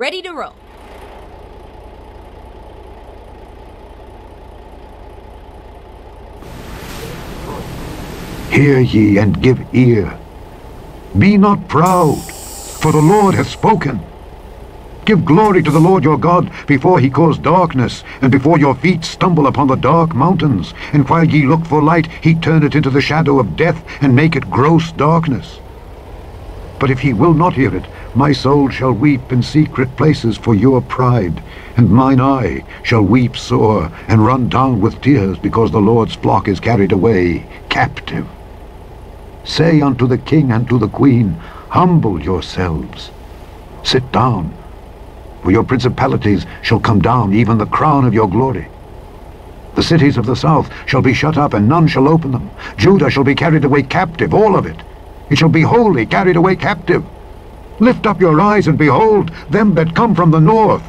Ready to roll. Hear ye and give ear. Be not proud, for the Lord hath spoken. Give glory to the Lord your God before he cause darkness, and before your feet stumble upon the dark mountains. And while ye look for light, he turn it into the shadow of death, and make it gross darkness. But if he will not hear it, my soul shall weep in secret places for your pride, and mine eye shall weep sore, and run down with tears, because the Lord's flock is carried away captive. Say unto the king and to the queen, Humble yourselves. Sit down, for your principalities shall come down, even the crown of your glory. The cities of the south shall be shut up, and none shall open them. Judah shall be carried away captive, all of it. It shall be wholly carried away captive. Lift up your eyes and behold them that come from the north.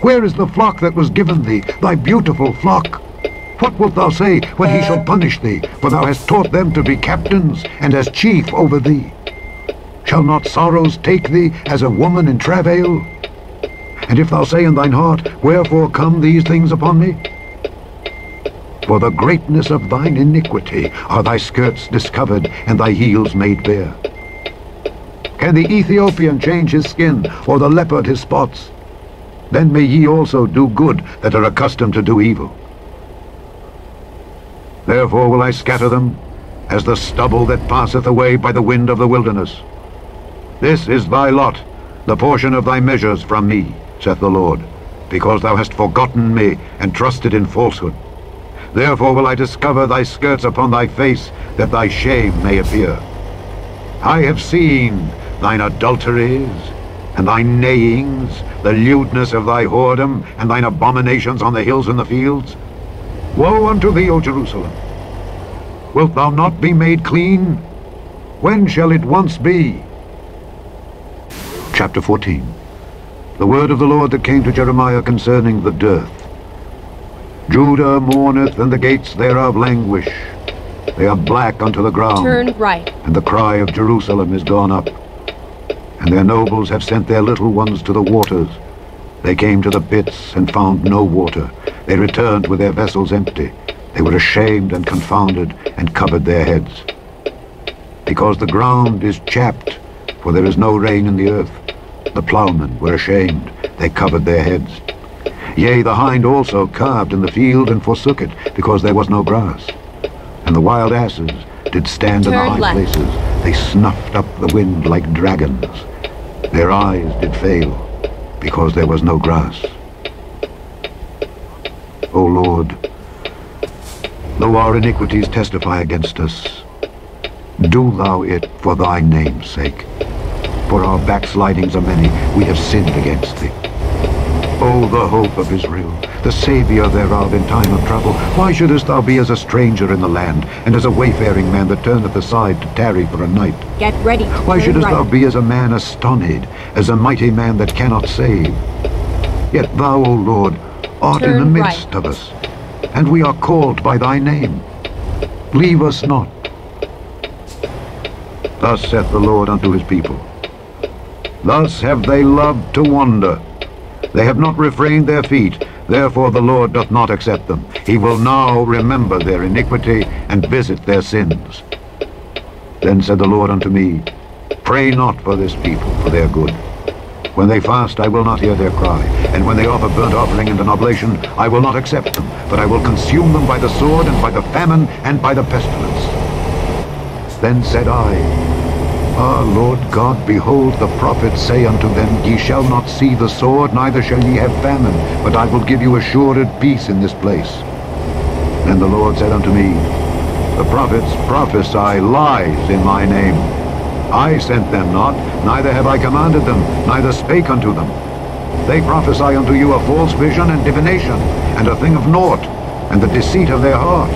Where is the flock that was given thee, thy beautiful flock? What wilt thou say when he shall punish thee? For thou hast taught them to be captains, and as chief over thee. Shall not sorrows take thee as a woman in travail? And if thou say in thine heart, Wherefore come these things upon me? For the greatness of thine iniquity are thy skirts discovered, and thy heels made bare. Can the Ethiopian change his skin, or the leopard his spots? Then may ye also do good that are accustomed to do evil. Therefore will I scatter them, as the stubble that passeth away by the wind of the wilderness. This is thy lot, the portion of thy measures from me, saith the Lord, because thou hast forgotten me, and trusted in falsehood. Therefore will I discover thy skirts upon thy face, that thy shame may appear. I have seen thine adulteries, and thy neighings, the lewdness of thy whoredom, and thine abominations on the hills and the fields. Woe unto thee, O Jerusalem! Wilt thou not be made clean? When shall it once be? Chapter 14 The word of the Lord that came to Jeremiah concerning the dearth. Judah mourneth, and the gates thereof languish. They are black unto the ground. Turn right. And the cry of Jerusalem is gone up. And their nobles have sent their little ones to the waters. They came to the pits and found no water. They returned with their vessels empty. They were ashamed and confounded and covered their heads. Because the ground is chapped, for there is no rain in the earth. The ploughmen were ashamed. They covered their heads. Yea, the hind also calved in the field and forsook it, because there was no grass. And the wild asses did stand Turn in the high left. places. They snuffed up the wind like dragons. Their eyes did fail, because there was no grass. O Lord, though our iniquities testify against us, do thou it for thy name's sake. For our backslidings are many, we have sinned against thee. O the hope of Israel, the Saviour thereof in time of trouble, why shouldest thou be as a stranger in the land, and as a wayfaring man that turneth aside to tarry for a night? Get ready. Why Turn shouldest right. thou be as a man astonished, as a mighty man that cannot save? Yet thou, O Lord, art in the midst right. of us, and we are called by thy name. Leave us not. Thus saith the Lord unto his people. Thus have they loved to wander. They have not refrained their feet, therefore the Lord doth not accept them. He will now remember their iniquity and visit their sins. Then said the Lord unto me, Pray not for this people, for their good. When they fast, I will not hear their cry, and when they offer burnt offering and an oblation, I will not accept them, but I will consume them by the sword, and by the famine, and by the pestilence. Then said I, Ah, Lord God, behold, the prophets say unto them, Ye shall not see the sword, neither shall ye have famine, but I will give you assured peace in this place. Then the Lord said unto me, The prophets prophesy lies in my name. I sent them not, neither have I commanded them, neither spake unto them. They prophesy unto you a false vision and divination, and a thing of naught, and the deceit of their heart.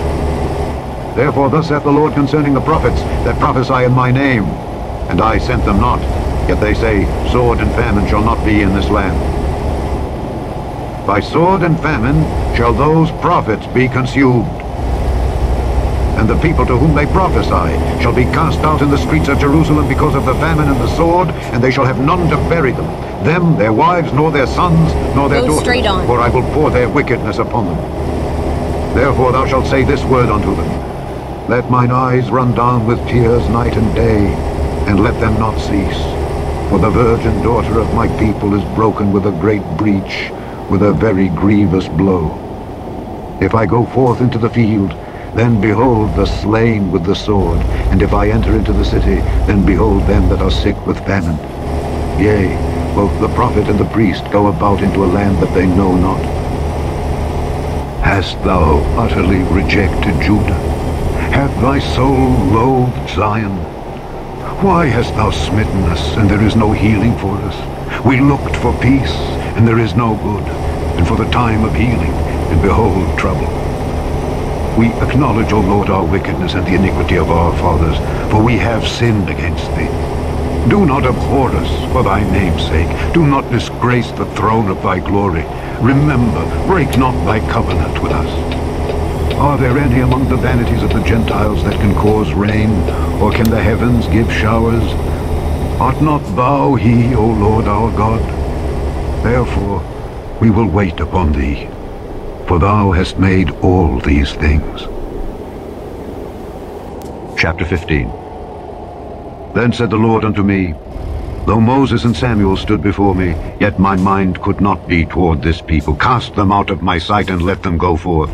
Therefore thus saith the Lord concerning the prophets that prophesy in my name. And I sent them not, yet they say, Sword and famine shall not be in this land. By sword and famine shall those prophets be consumed. And the people to whom they prophesy shall be cast out in the streets of Jerusalem because of the famine and the sword, and they shall have none to bury them. them, their wives, nor their sons, nor their Go daughters, straight on. for I will pour their wickedness upon them. Therefore thou shalt say this word unto them, Let mine eyes run down with tears night and day, and let them not cease. For the virgin daughter of my people is broken with a great breach, with a very grievous blow. If I go forth into the field, then behold the slain with the sword, and if I enter into the city, then behold them that are sick with famine. Yea, both the prophet and the priest go about into a land that they know not. Hast thou utterly rejected Judah? Hath thy soul loathed Zion? Why hast thou smitten us, and there is no healing for us? We looked for peace, and there is no good, and for the time of healing, and behold trouble. We acknowledge, O Lord, our wickedness and the iniquity of our fathers, for we have sinned against thee. Do not abhor us for thy name's sake. Do not disgrace the throne of thy glory. Remember, break not thy covenant with us. Are there any among the vanities of the Gentiles that can cause rain, or can the heavens give showers? Art not thou he, O Lord our God? Therefore we will wait upon thee, for thou hast made all these things. Chapter 15 Then said the Lord unto me, Though Moses and Samuel stood before me, yet my mind could not be toward this people. Cast them out of my sight, and let them go forth.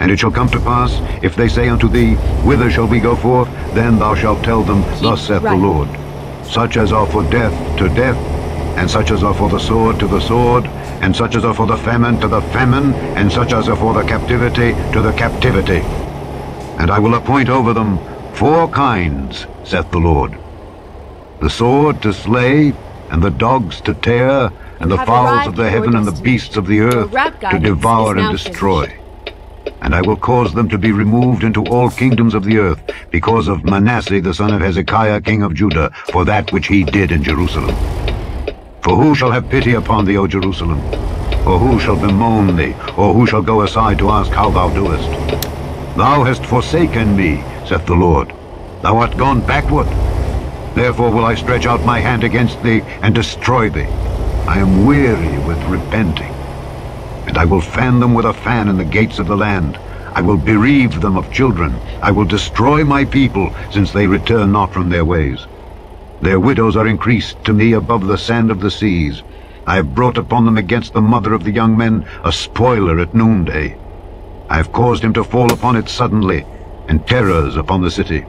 And it shall come to pass, if they say unto thee, Whither shall we go forth? Then thou shalt tell them, Thus saith the. Lord. Such as are for death, to death, and such as are for the sword, to the sword, and such as are for the famine, to the famine, and such as are for the captivity, to the captivity. And I will appoint over them four kinds, saith the Lord. The sword to slay, and the dogs to tear, and the fowls of the heaven and the beasts of the earth to devour and destroy. And I will cause them to be removed into all kingdoms of the earth, because of Manasseh the son of Hezekiah king of Judah, for that which he did in Jerusalem. For who shall have pity upon thee, O Jerusalem? Or who shall bemoan thee? Or who shall go aside to ask how thou doest? Thou hast forsaken me, saith the Lord. Thou art gone backward. Therefore will I stretch out my hand against thee, and destroy thee. I am weary with repenting. And I will fan them with a fan in the gates of the land. I will bereave them of children. I will destroy my people, since they return not from their ways. Their widows are increased to me above the sand of the seas. I have brought upon them against the mother of the young men a spoiler at noonday. I have caused him to fall upon it suddenly, and terrors upon the city.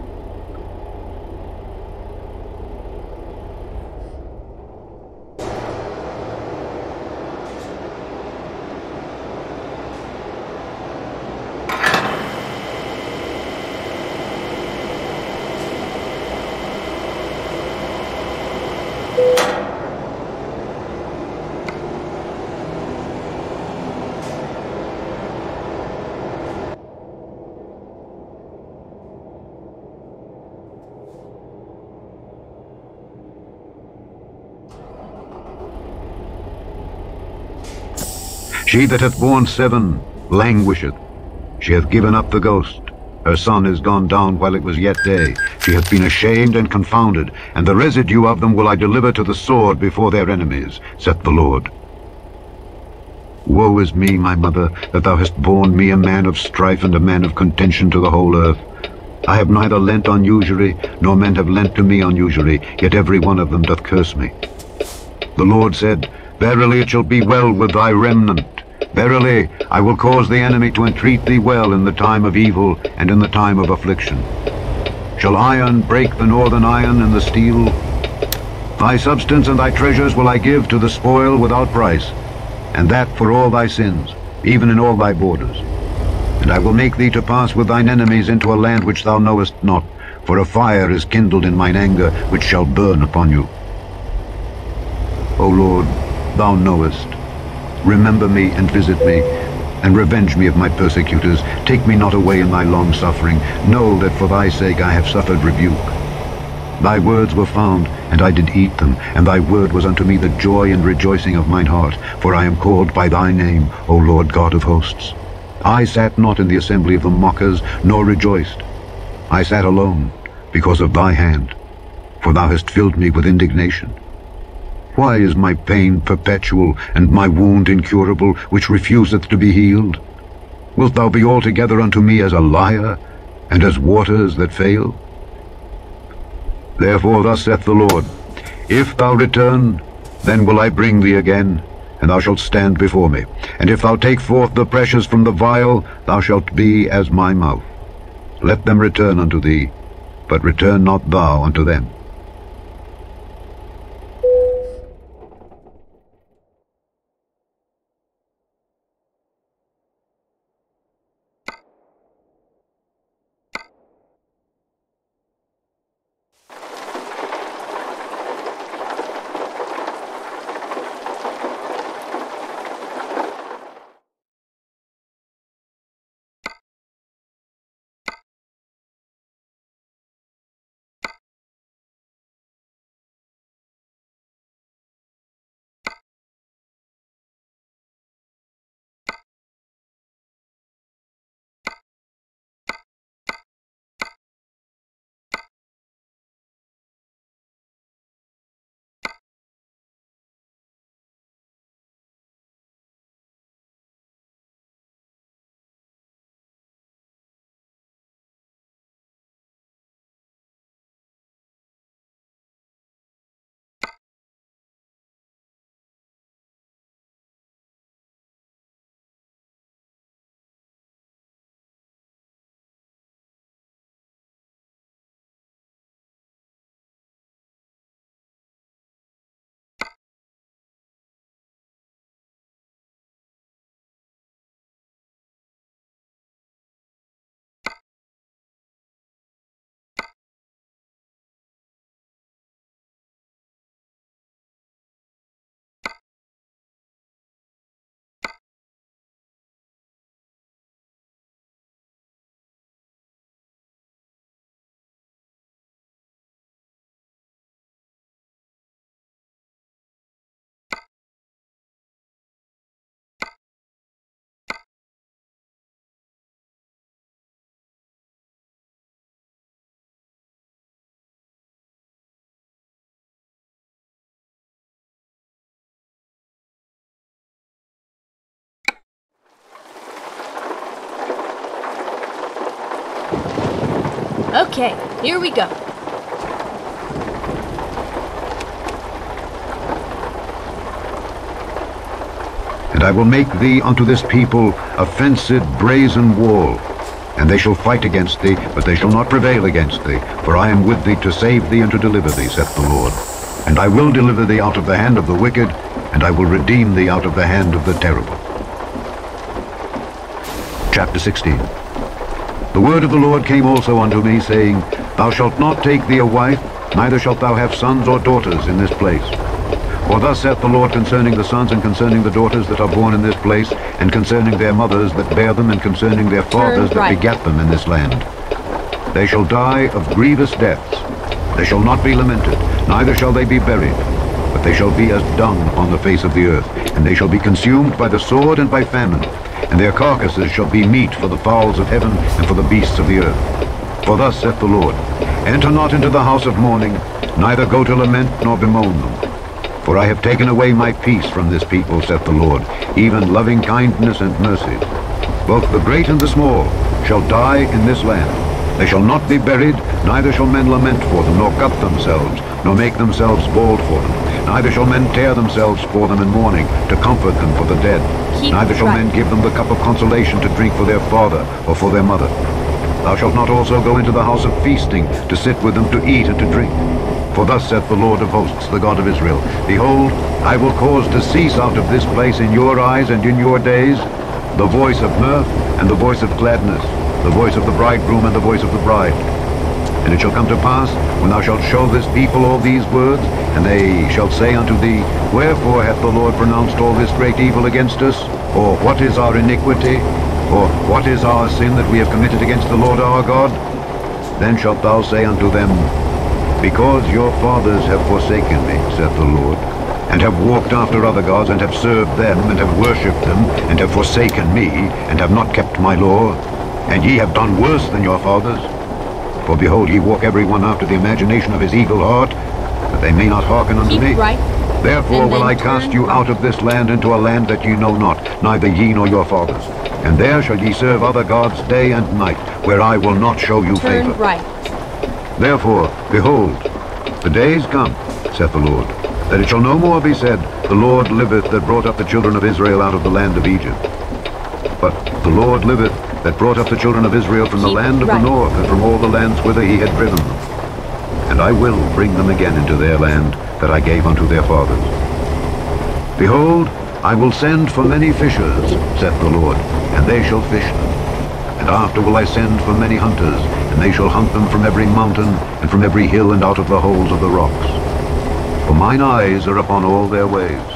She that hath borne seven languisheth. She hath given up the ghost. Her son is gone down while it was yet day. She hath been ashamed and confounded, and the residue of them will I deliver to the sword before their enemies, saith the Lord. Woe is me, my mother, that thou hast borne me a man of strife and a man of contention to the whole earth. I have neither lent on usury, nor men have lent to me on usury, yet every one of them doth curse me. The Lord said, Verily it shall be well with thy remnant. Verily I will cause the enemy to entreat thee well in the time of evil and in the time of affliction. Shall iron break the northern iron and the steel? Thy substance and thy treasures will I give to the spoil without price, and that for all thy sins, even in all thy borders. And I will make thee to pass with thine enemies into a land which thou knowest not, for a fire is kindled in mine anger, which shall burn upon you. O Lord, thou knowest. Remember me and visit me, and revenge me of my persecutors. Take me not away in thy long suffering. Know that for thy sake I have suffered rebuke. Thy words were found, and I did eat them, and thy word was unto me the joy and rejoicing of mine heart, for I am called by thy name, O Lord God of hosts. I sat not in the assembly of the mockers, nor rejoiced. I sat alone, because of thy hand, for thou hast filled me with indignation. Why is my pain perpetual, and my wound incurable, which refuseth to be healed? Wilt thou be altogether unto me as a liar, and as waters that fail? Therefore thus saith the Lord, If thou return, then will I bring thee again, and thou shalt stand before me. And if thou take forth the precious from the vile, thou shalt be as my mouth. Let them return unto thee, but return not thou unto them. Okay, here we go. And I will make thee unto this people a fenced brazen wall. And they shall fight against thee, but they shall not prevail against thee. For I am with thee to save thee and to deliver thee, saith the Lord. And I will deliver thee out of the hand of the wicked, and I will redeem thee out of the hand of the terrible. Chapter 16 The word of the Lord came also unto me, saying, Thou shalt not take thee a wife, neither shalt thou have sons or daughters in this place. For thus saith the Lord concerning the sons and concerning the daughters that are born in this place, and concerning their mothers that bear them, and concerning their fathers that begat them in this land. They shall die of grievous deaths. They shall not be lamented, neither shall they be buried. But they shall be as dung upon the face of the earth, and they shall be consumed by the sword and by famine. And their carcasses shall be meat for the fowls of heaven and for the beasts of the earth. For thus saith the Lord, Enter not into the house of mourning, neither go to lament nor bemoan them. For I have taken away my peace from this people, saith the Lord, even loving kindness and mercy. Both the great and the small shall die in this land. They shall not be buried, neither shall men lament for them, nor cut themselves, nor make themselves bald for them. Neither shall men tear themselves for them in mourning, to comfort them for the dead. Keep neither shall men give them the cup of consolation to drink for their father or for their mother. Thou shalt not also go into the house of feasting, to sit with them to eat and to drink. For thus saith the Lord of hosts, the God of Israel, Behold, I will cause to cease out of this place in your eyes and in your days the voice of mirth and the voice of gladness, the voice of the bridegroom and the voice of the bride. And it shall come to pass, when thou shalt show this people all these words, and they shall say unto thee, Wherefore hath the Lord pronounced all this great evil against us? Or what is our iniquity? Or what is our sin that we have committed against the Lord our God? Then shalt thou say unto them, Because your fathers have forsaken me, saith the Lord, and have walked after other gods, and have served them, and have worshipped them, and have forsaken me, and have not kept my law, and ye have done worse than your fathers. For behold, ye walk every one after the imagination of his evil heart, that they may not hearken unto Keep me. right. Therefore will I cast you out of this land into a land that ye know not, neither ye nor your fathers. And there shall ye serve other gods day and night, where I will not show you Turn favor. right. Therefore, behold, the days come, saith the Lord, that it shall no more be said, The Lord liveth that brought up the children of Israel out of the land of Egypt. But the Lord liveth that brought up the children of Israel from the land of the north and from all the lands whither he had driven them. And I will bring them again into their land that I gave unto their fathers. Behold, I will send for many fishers, saith the Lord, and they shall fish them. And after will I send for many hunters, and they shall hunt them from every mountain, and from every hill, and out of the holes of the rocks. For mine eyes are upon all their ways.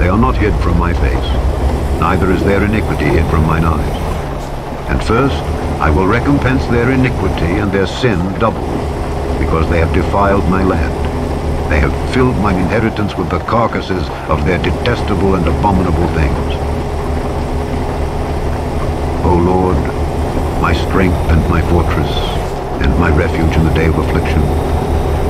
They are not hid from my face, neither is their iniquity hid from mine eyes. And first I will recompense their iniquity and their sin double, because they have defiled my land. They have filled mine inheritance with the carcasses of their detestable and abominable things. O Lord, my strength and my fortress, and my refuge in the day of affliction.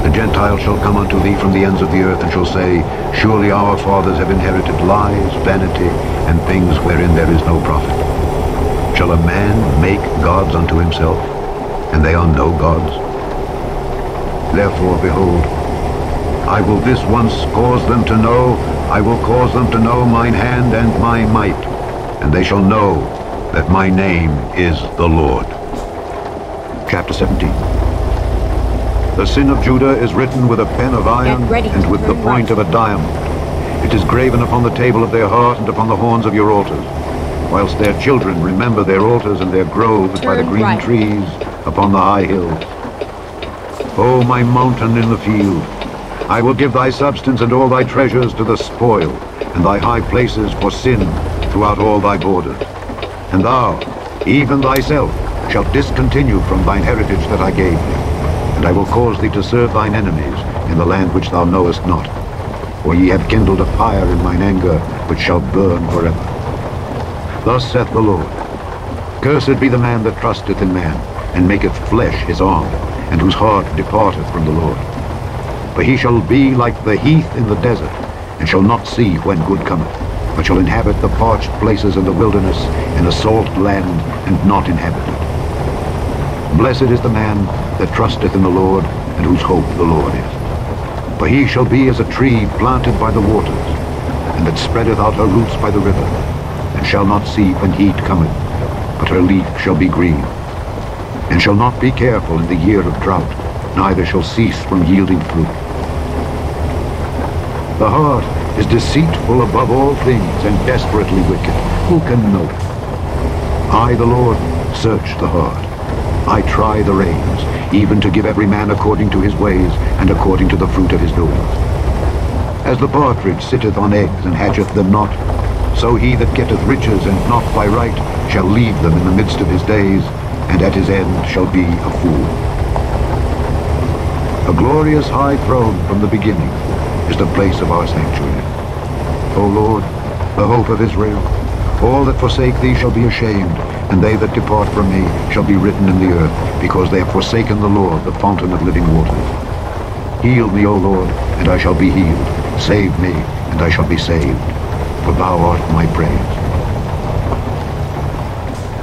The Gentiles shall come unto thee from the ends of the earth, and shall say, Surely our fathers have inherited lies, vanity, and things wherein there is no profit. Shall a man make gods unto himself, and they are no gods? Therefore, behold, I will this once cause them to know, I will cause them to know mine hand and my might, and they shall know that my name is the Lord. Chapter 17 The sin of Judah is written with a pen of iron and with the point of a diamond. It is graven upon the table of their heart and upon the horns of your altars, whilst their children remember their altars and their groves by the green right. trees upon the high hills. O my mountain in the field, I will give thy substance and all thy treasures to the spoil, and thy high places for sin throughout all thy borders. And thou, even thyself, shalt discontinue from thine heritage that I gave thee, and I will cause thee to serve thine enemies in the land which thou knowest not. For ye have kindled a fire in mine anger, which shall burn forever. Thus saith the Lord, Cursed be the man that trusteth in man, and maketh flesh his arm, and whose heart departeth from the Lord. For he shall be like the heath in the desert, and shall not see when good cometh, but shall inhabit the parched places in the wilderness, in a salt land, and not inhabited. Blessed is the man that trusteth in the Lord, and whose hope the Lord is. For he shall be as a tree planted by the waters, and that spreadeth out her roots by the river, and shall not see when heat cometh, but her leaf shall be green, and shall not be careful in the year of drought, neither shall cease from yielding fruit. The heart is deceitful above all things, and desperately wicked. Who can know it? I, the Lord, search the heart. I try the reins, even to give every man according to his ways, and according to the fruit of his doings. As the partridge sitteth on eggs, and hatcheth them not, so he that getteth riches, and not by right, shall leave them in the midst of his days, and at his end shall be a fool. A glorious high throne from the beginning is the place of our sanctuary. O Lord, the hope of Israel, all that forsake thee shall be ashamed, and they that depart from me shall be written in the earth, because they have forsaken the Lord, the fountain of living waters. Heal me, O Lord, and I shall be healed. Save me, and I shall be saved, for thou art my praise.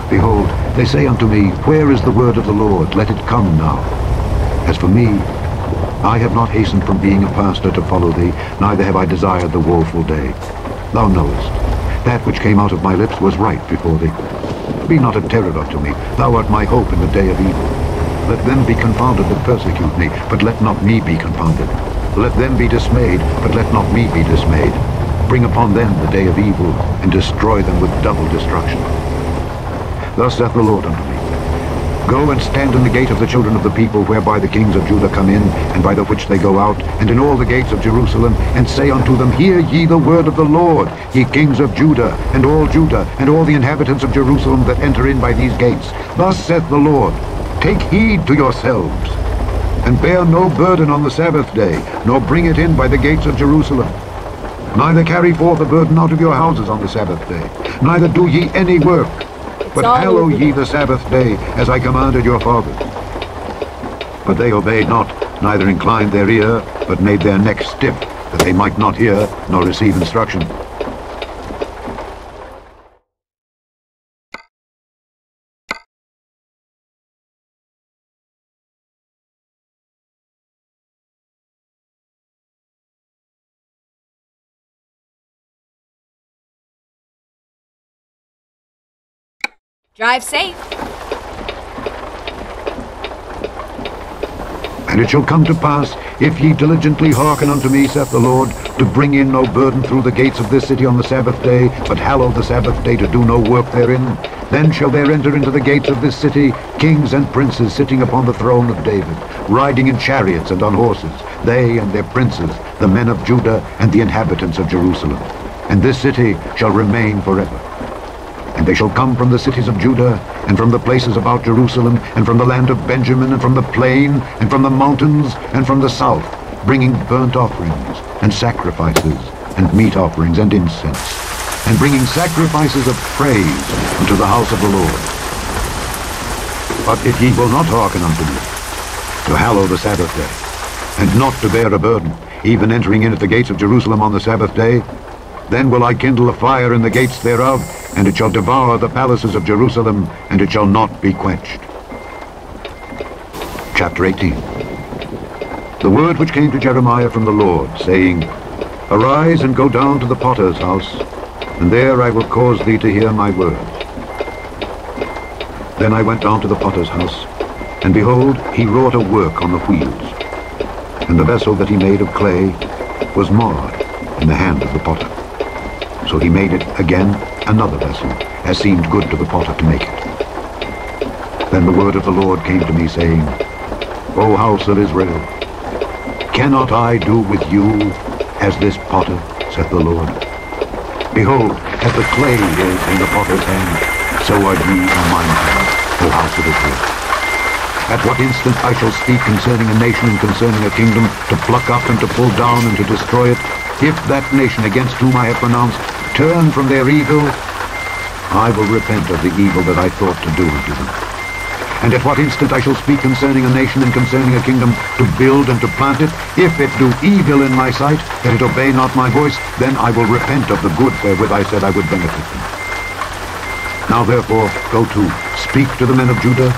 Behold, they say unto me, Where is the word of the Lord? Let it come now. As for me, I have not hastened from being a pastor to follow thee, neither have I desired the woeful day. Thou knowest, that which came out of my lips was right before thee. Be not a terror unto me, thou art my hope in the day of evil. Let them be confounded that persecute me, but let not me be confounded. Let them be dismayed, but let not me be dismayed. Bring upon them the day of evil, and destroy them with double destruction. Thus saith the Lord unto me, Go and stand in the gate of the children of the people, whereby the kings of Judah come in, and by the which they go out, and in all the gates of Jerusalem, and say unto them, Hear ye the word of the Lord, ye kings of Judah, and all Judah, and all the inhabitants of Jerusalem that enter in by these gates. Thus saith the Lord, Take heed to yourselves, and bear no burden on the Sabbath day, nor bring it in by the gates of Jerusalem. Neither carry forth a burden out of your houses on the Sabbath day, neither do ye any work, but hallow ye the Sabbath day, as I commanded your fathers. But they obeyed not, neither inclined their ear, but made their necks stiff, that they might not hear nor receive instruction. Drive safe. And it shall come to pass, if ye diligently hearken unto me, saith the Lord, to bring in no burden through the gates of this city on the Sabbath day, but hallow the Sabbath day to do no work therein, then shall there enter into the gates of this city kings and princes sitting upon the throne of David, riding in chariots and on horses, they and their princes, the men of Judah and the inhabitants of Jerusalem. And this city shall remain forever. And they shall come from the cities of Judah, and from the places about Jerusalem, and from the land of Benjamin, and from the plain, and from the mountains, and from the south, bringing burnt offerings, and sacrifices, and meat offerings, and incense, and bringing sacrifices of praise unto the house of the Lord. But if ye will not hearken unto me, to hallow the Sabbath day, and not to bear a burden, even entering in at the gates of Jerusalem on the Sabbath day, then will I kindle a fire in the gates thereof, and it shall devour the palaces of Jerusalem, and it shall not be quenched. Chapter 18 The word which came to Jeremiah from the Lord, saying, Arise and go down to the potter's house, and there I will cause thee to hear my word. Then I went down to the potter's house, and behold, he wrought a work on the wheels. And the vessel that he made of clay was marred in the hand of the potter. So he made it again another vessel, as seemed good to the potter to make it. Then the word of the Lord came to me, saying, O house of Israel, cannot I do with you as this potter, saith the Lord? Behold, as the clay is in the potter's hand, so are ye in mine hand, O house of Israel. At what instant I shall speak concerning a nation and concerning a kingdom, to pluck up and to pull down and to destroy it, if that nation against whom I have pronounced turn from their evil, I will repent of the evil that I thought to do unto them. And at what instant I shall speak concerning a nation and concerning a kingdom, to build and to plant it, if it do evil in my sight, that it obey not my voice, then I will repent of the good wherewith I said I would benefit them. Now therefore, go to, speak to the men of Judah,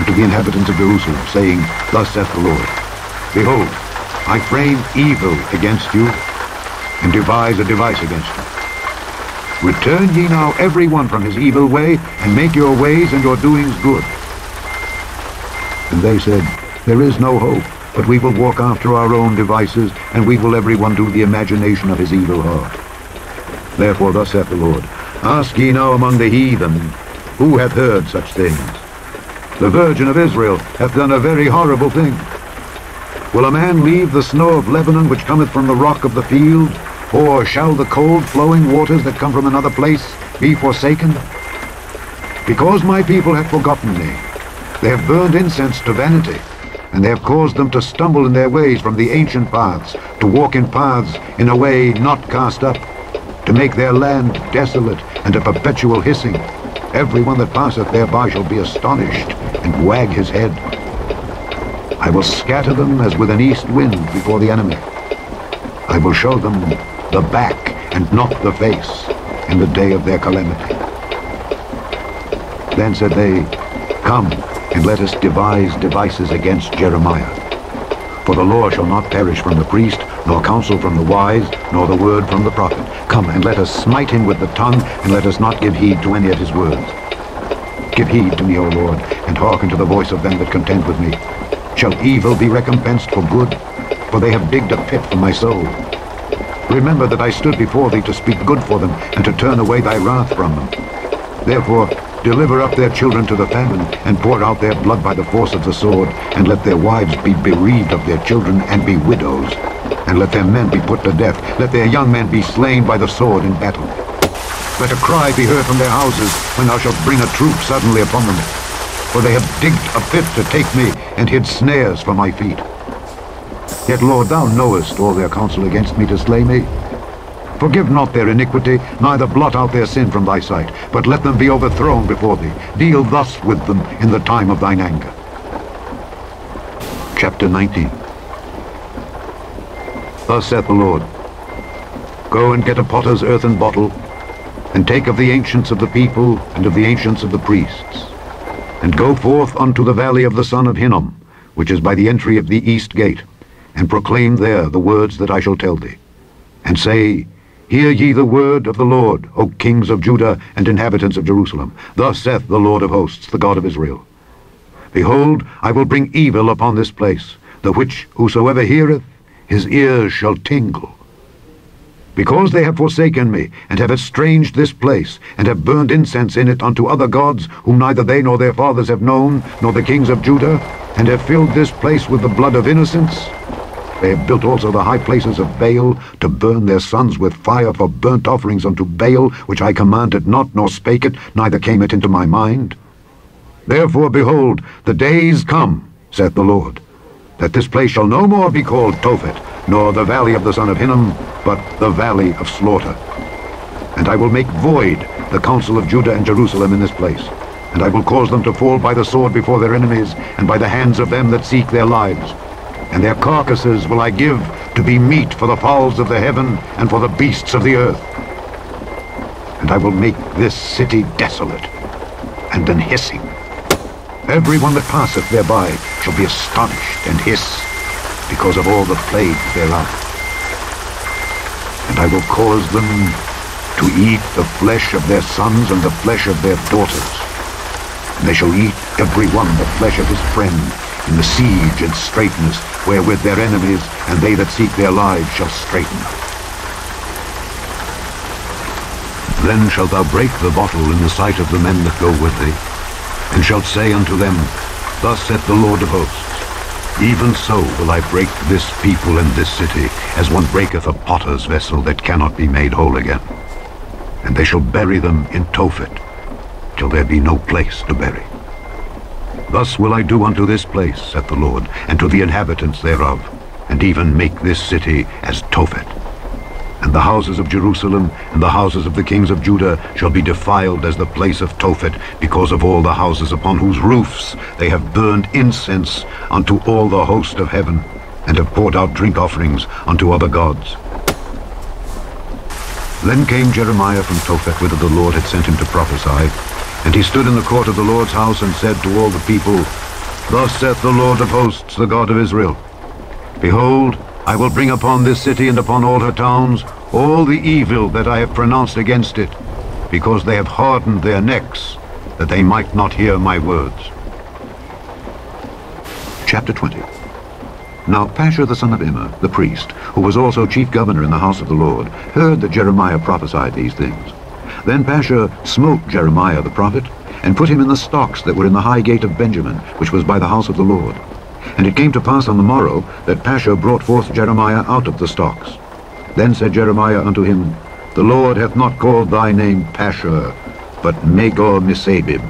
and to the inhabitants of Jerusalem, saying, Thus saith the Lord, Behold, I frame evil against you, and devise a device against you. Return ye now every one from his evil way, and make your ways and your doings good. And they said, There is no hope, but we will walk after our own devices, and we will every one do the imagination of his evil heart. Therefore thus saith the Lord, Ask ye now among the heathen, who hath heard such things? The Virgin of Israel hath done a very horrible thing. Will a man leave the snow of Lebanon which cometh from the rock of the field? Or shall the cold flowing waters that come from another place be forsaken? Because my people have forgotten me, they have burned incense to vanity, and they have caused them to stumble in their ways from the ancient paths, to walk in paths in a way not cast up, to make their land desolate and a perpetual hissing. Everyone that passeth thereby shall be astonished, and wag his head. I will scatter them as with an east wind before the enemy. I will show them the back and not the face in the day of their calamity. Then said they, Come, and let us devise devices against Jeremiah. For the law shall not perish from the priest, nor counsel from the wise, nor the word from the prophet. Come, and let us smite him with the tongue, and let us not give heed to any of his words. Give heed to me, O Lord, and hearken to the voice of them that contend with me. Shall evil be recompensed for good? For they have digged a pit for my soul. Remember that I stood before thee to speak good for them, and to turn away thy wrath from them. Therefore, deliver up their children to the famine, and pour out their blood by the force of the sword, and let their wives be bereaved of their children, and be widows. And let their men be put to death, let their young men be slain by the sword in battle. Let a cry be heard from their houses, when thou shalt bring a troop suddenly upon them. For they have digged a pit to take me, and hid snares for my feet. Yet, Lord, thou knowest all their counsel against me to slay me. Forgive not their iniquity, neither blot out their sin from thy sight, but let them be overthrown before thee. Deal thus with them in the time of thine anger. Chapter 19 Thus saith the Lord, Go and get a potter's earthen bottle, and take of the ancients of the people and of the ancients of the priests, and go forth unto the valley of the son of Hinnom, which is by the entry of the east gate, and proclaim there the words that I shall tell thee. And say, Hear ye the word of the Lord, O kings of Judah and inhabitants of Jerusalem. Thus saith the Lord of hosts, the God of Israel. Behold, I will bring evil upon this place, the which whosoever heareth, his ears shall tingle. Because they have forsaken me, and have estranged this place, and have burned incense in it unto other gods, whom neither they nor their fathers have known, nor the kings of Judah, and have filled this place with the blood of innocents, they have built also the high places of Baal, to burn their sons with fire for burnt offerings unto Baal, which I commanded not, nor spake it, neither came it into my mind. Therefore, behold, the days come, saith the Lord, that this place shall no more be called Tophet, nor the valley of the son of Hinnom, but the valley of slaughter. And I will make void the counsel of Judah and Jerusalem in this place, and I will cause them to fall by the sword before their enemies, and by the hands of them that seek their lives. And their carcasses will I give to be meat for the fowls of the heaven and for the beasts of the earth. And I will make this city desolate and an hissing. Every one that passeth thereby shall be astonished and hiss because of all the plagues thereof. And I will cause them to eat the flesh of their sons and the flesh of their daughters. And they shall eat every one the flesh of his friend in the siege and straitness wherewith their enemies and they that seek their lives shall straiten. Then shalt thou break the bottle in the sight of the men that go with thee, and shalt say unto them, Thus saith the Lord of hosts, Even so will I break this people and this city, as one breaketh a potter's vessel that cannot be made whole again. And they shall bury them in Tophet, till there be no place to bury. Thus will I do unto this place, saith the Lord, and to the inhabitants thereof, and even make this city as Tophet. And the houses of Jerusalem and the houses of the kings of Judah shall be defiled as the place of Tophet, because of all the houses upon whose roofs they have burned incense unto all the host of heaven, and have poured out drink offerings unto other gods. Then came Jeremiah from Tophet, whither the Lord had sent him to prophesy, and he stood in the court of the Lord's house and said to all the people, Thus saith the Lord of hosts, the God of Israel, Behold, I will bring upon this city and upon all her towns all the evil that I have pronounced against it, because they have hardened their necks, that they might not hear my words. Chapter 20 Now Pashur the son of Immer, the priest, who was also chief governor in the house of the Lord, heard that Jeremiah prophesied these things. Then Pashur smote Jeremiah the prophet, and put him in the stocks that were in the high gate of Benjamin, which was by the house of the Lord. And it came to pass on the morrow that Pashur brought forth Jeremiah out of the stocks. Then said Jeremiah unto him, The Lord hath not called thy name Pashur, but Magor Missabib.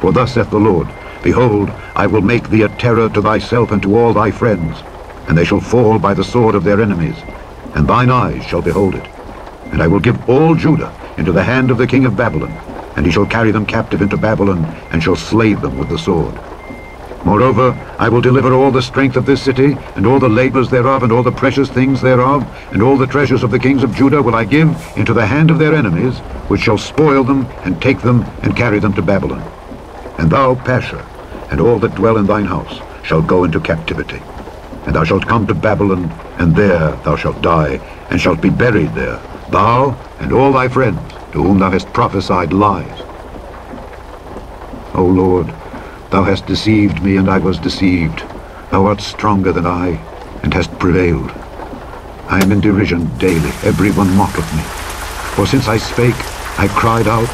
For thus saith the Lord, Behold, I will make thee a terror to thyself and to all thy friends, and they shall fall by the sword of their enemies, and thine eyes shall behold it. And I will give all Judah into the hand of the king of Babylon, and he shall carry them captive into Babylon, and shall slay them with the sword. Moreover, I will deliver all the strength of this city, and all the labors thereof, and all the precious things thereof, and all the treasures of the kings of Judah will I give into the hand of their enemies, which shall spoil them, and take them, and carry them to Babylon. And thou, Pashur, and all that dwell in thine house, shall go into captivity. And thou shalt come to Babylon, and there thou shalt die, and shalt be buried there, thou and all thy friends, to whom thou hast prophesied lies. O Lord, thou hast deceived me, and I was deceived. Thou art stronger than I, and hast prevailed. I am in derision daily, every one mocketh me. For since I spake, I cried out,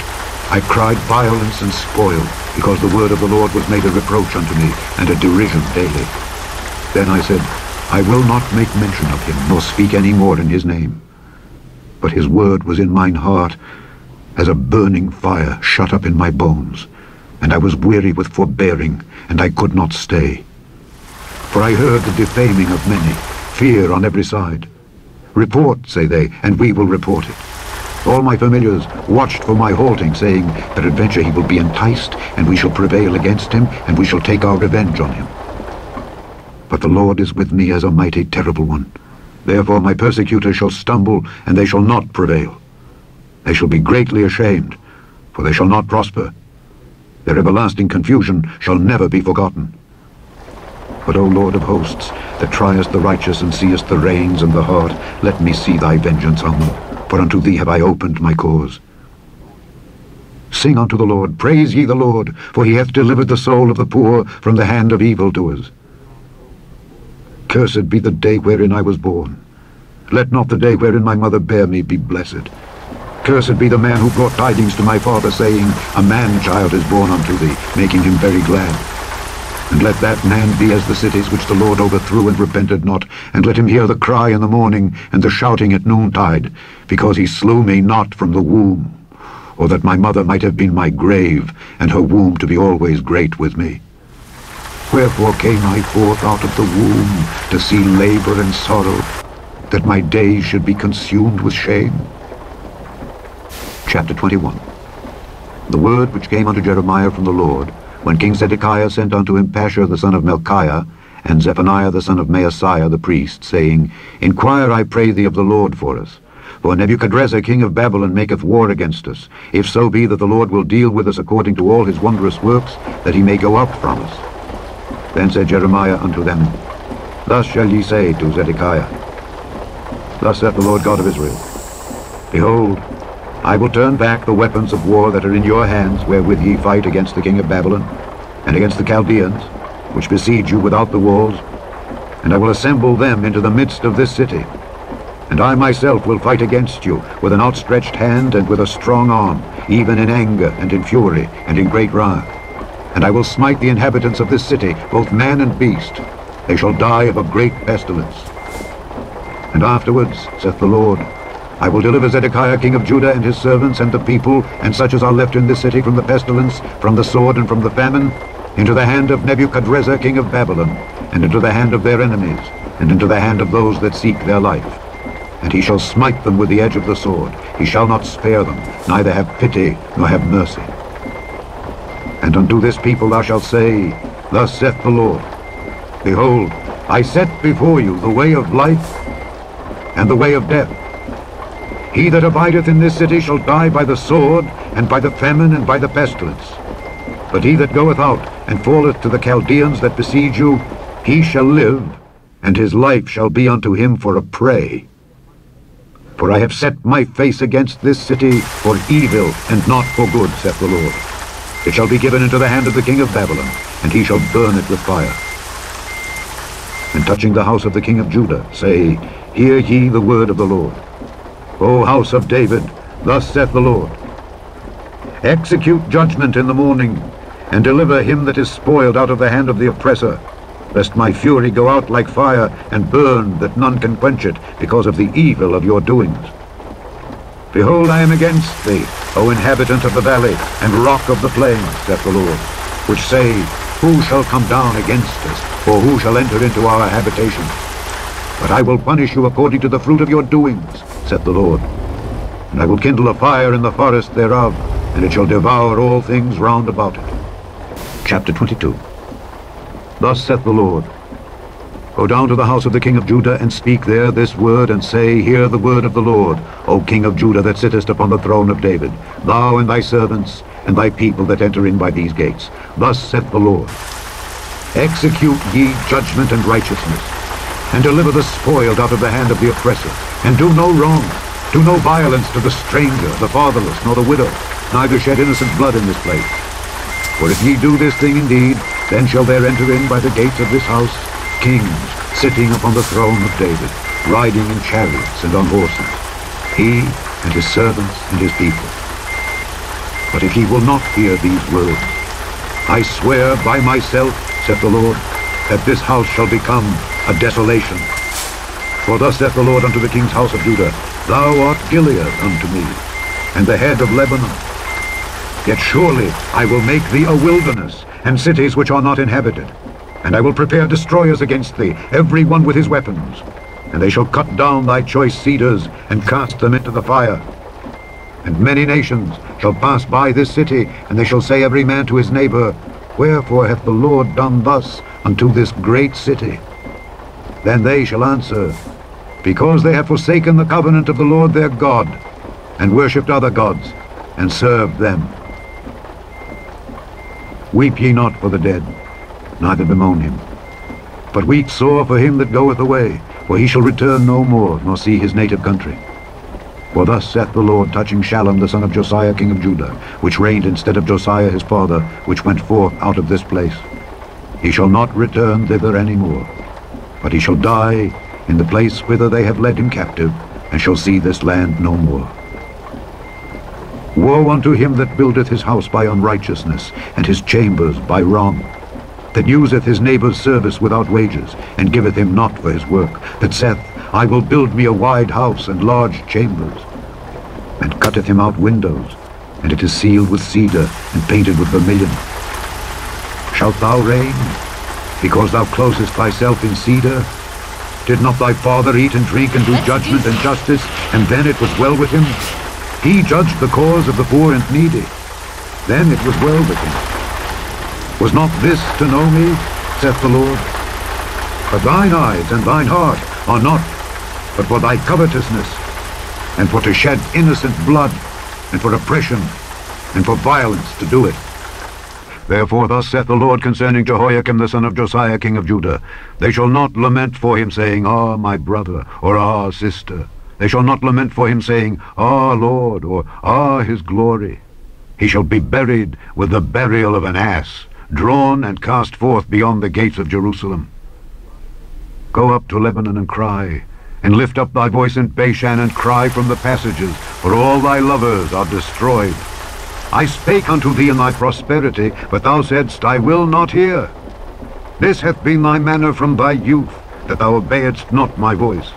I cried violence and spoil, because the word of the Lord was made a reproach unto me, and a derision daily. Then I said, I will not make mention of him, nor speak any more in his name. But his word was in mine heart, as a burning fire shut up in my bones, and I was weary with forbearing, and I could not stay. For I heard the defaming of many, fear on every side. Report, say they, and we will report it. All my familiars watched for my halting, saying, Peradventure he will be enticed, and we shall prevail against him, and we shall take our revenge on him. But the Lord is with me as a mighty terrible one. Therefore my persecutors shall stumble, and they shall not prevail. They shall be greatly ashamed, for they shall not prosper. Their everlasting confusion shall never be forgotten. But, O Lord of hosts, that triest the righteous and seest the reins and the heart, let me see thy vengeance on them, for unto thee have I opened my cause. Sing unto the Lord, praise ye the Lord, for he hath delivered the soul of the poor from the hand of evildoers. Cursed be the day wherein I was born. Let not the day wherein my mother bare me be blessed. Cursed be the man who brought tidings to my father, saying, A man-child is born unto thee, making him very glad. And let that man be as the cities which the Lord overthrew and repented not, and let him hear the cry in the morning and the shouting at noontide, because he slew me not from the womb or that my mother might have been my grave, and her womb to be always great with me. Wherefore came I forth out of the womb to see labor and sorrow, that my days should be consumed with shame? Chapter 21 The word which came unto Jeremiah from the Lord, when King Zedekiah sent unto him Pashur the son of Melchiah, and Zephaniah the son of Maaseiah the priest, saying, Inquire, I pray thee, of the Lord for us, for Nebuchadrezzar king of Babylon maketh war against us, if so be that the Lord will deal with us according to all his wondrous works, that he may go up from us. Then said Jeremiah unto them, Thus shall ye say to Zedekiah, Thus saith the Lord God of Israel, Behold, I will turn back the weapons of war that are in your hands, wherewith ye fight against the king of Babylon, and against the Chaldeans, which besiege you without the walls, and I will assemble them into the midst of this city, and I myself will fight against you with an outstretched hand and with a strong arm, even in anger and in fury and in great wrath. And I will smite the inhabitants of this city, both man and beast. They shall die of a great pestilence. And afterwards, saith the Lord, I will deliver Zedekiah king of Judah and his servants and the people and such as are left in this city from the pestilence, from the sword and from the famine, into the hand of Nebuchadrezzar king of Babylon, and into the hand of their enemies, and into the hand of those that seek their life and he shall smite them with the edge of the sword. He shall not spare them, neither have pity, nor have mercy. And unto this people thou shalt say, Thus saith the Lord, Behold, I set before you the way of life and the way of death. He that abideth in this city shall die by the sword, and by the famine, and by the pestilence. But he that goeth out, and falleth to the Chaldeans that besiege you, he shall live, and his life shall be unto him for a prey. For I have set my face against this city for evil and not for good, saith the Lord. It shall be given into the hand of the king of Babylon, and he shall burn it with fire. And touching the house of the king of Judah, say, Hear ye the word of the Lord. O house of David, thus saith the Lord, Execute judgment in the morning, and deliver him that is spoiled out of the hand of the oppressor, lest my fury go out like fire and burn that none can quench it because of the evil of your doings. Behold, I am against thee, O inhabitant of the valley and rock of the plain, saith the Lord, which say, Who shall come down against us, or who shall enter into our habitation? But I will punish you according to the fruit of your doings, saith the Lord. And I will kindle a fire in the forest thereof, and it shall devour all things round about it. Chapter 22 Thus saith the Lord, Go down to the house of the king of Judah, and speak there this word, and say, Hear the word of the Lord, O king of Judah, that sittest upon the throne of David, thou and thy servants, and thy people that enter in by these gates. Thus saith the Lord, Execute ye judgment and righteousness, and deliver the spoiled out of the hand of the oppressor, and do no wrong, do no violence to the stranger, the fatherless, nor the widow, neither shed innocent blood in this place. For if ye do this thing indeed, then shall there enter in by the gates of this house kings sitting upon the throne of David, riding in chariots and on horses, he and his servants and his people. But if ye will not hear these words, I swear by myself, saith the Lord, that this house shall become a desolation. For thus saith the Lord unto the king's house of Judah, Thou art Gilead unto me, and the head of Lebanon, Yet surely I will make thee a wilderness, and cities which are not inhabited. And I will prepare destroyers against thee, every one with his weapons. And they shall cut down thy choice cedars, and cast them into the fire. And many nations shall pass by this city, and they shall say every man to his neighbor, Wherefore hath the Lord done thus unto this great city? Then they shall answer, because they have forsaken the covenant of the Lord their God, and worshipped other gods, and served them. Weep ye not for the dead, neither bemoan him. But weep sore for him that goeth away, for he shall return no more, nor see his native country. For thus saith the Lord touching Shallum the son of Josiah king of Judah, which reigned instead of Josiah his father, which went forth out of this place. He shall not return thither any more, but he shall die in the place whither they have led him captive, and shall see this land no more. Woe unto him that buildeth his house by unrighteousness, and his chambers by wrong, that useth his neighbour's service without wages, and giveth him not for his work, that saith, I will build me a wide house and large chambers, and cutteth him out windows, and it is sealed with cedar, and painted with vermilion. Shalt thou reign, because thou closest thyself in cedar? Did not thy father eat and drink and do judgment and justice, and then it was well with him? He judged the cause of the poor and needy. Then it was well with him. Was not this to know me, saith the Lord? But thine eyes and thine heart are not, but for thy covetousness, and for to shed innocent blood, and for oppression, and for violence to do it. Therefore thus saith the Lord concerning Jehoiakim the son of Josiah king of Judah, They shall not lament for him, saying, Ah, my brother, or Ah, sister. They shall not lament for him, saying, Ah, Lord, or Ah, his glory. He shall be buried with the burial of an ass, drawn and cast forth beyond the gates of Jerusalem. Go up to Lebanon and cry, and lift up thy voice in Bashan and cry from the passages, for all thy lovers are destroyed. I spake unto thee in thy prosperity, but thou saidst, I will not hear. This hath been thy manner from thy youth, that thou obeyedst not my voice.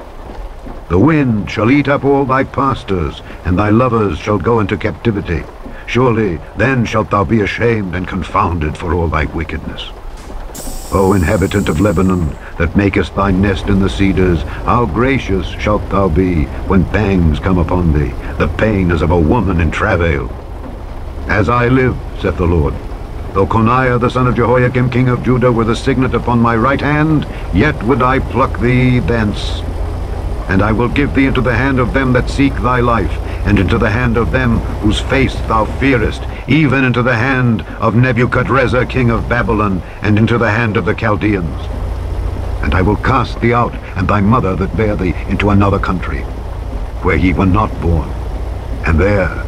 The wind shall eat up all thy pastors, and thy lovers shall go into captivity. Surely then shalt thou be ashamed and confounded for all thy wickedness. O inhabitant of Lebanon, that makest thy nest in the cedars, how gracious shalt thou be when pangs come upon thee, the pain as of a woman in travail. As I live, saith the Lord, though Coniah the son of Jehoiakim king of Judah were the signet upon my right hand, yet would I pluck thee thence. And I will give thee into the hand of them that seek thy life, and into the hand of them whose face thou fearest, even into the hand of Nebuchadrezzar king of Babylon, and into the hand of the Chaldeans. And I will cast thee out, and thy mother that bare thee, into another country, where ye were not born, and there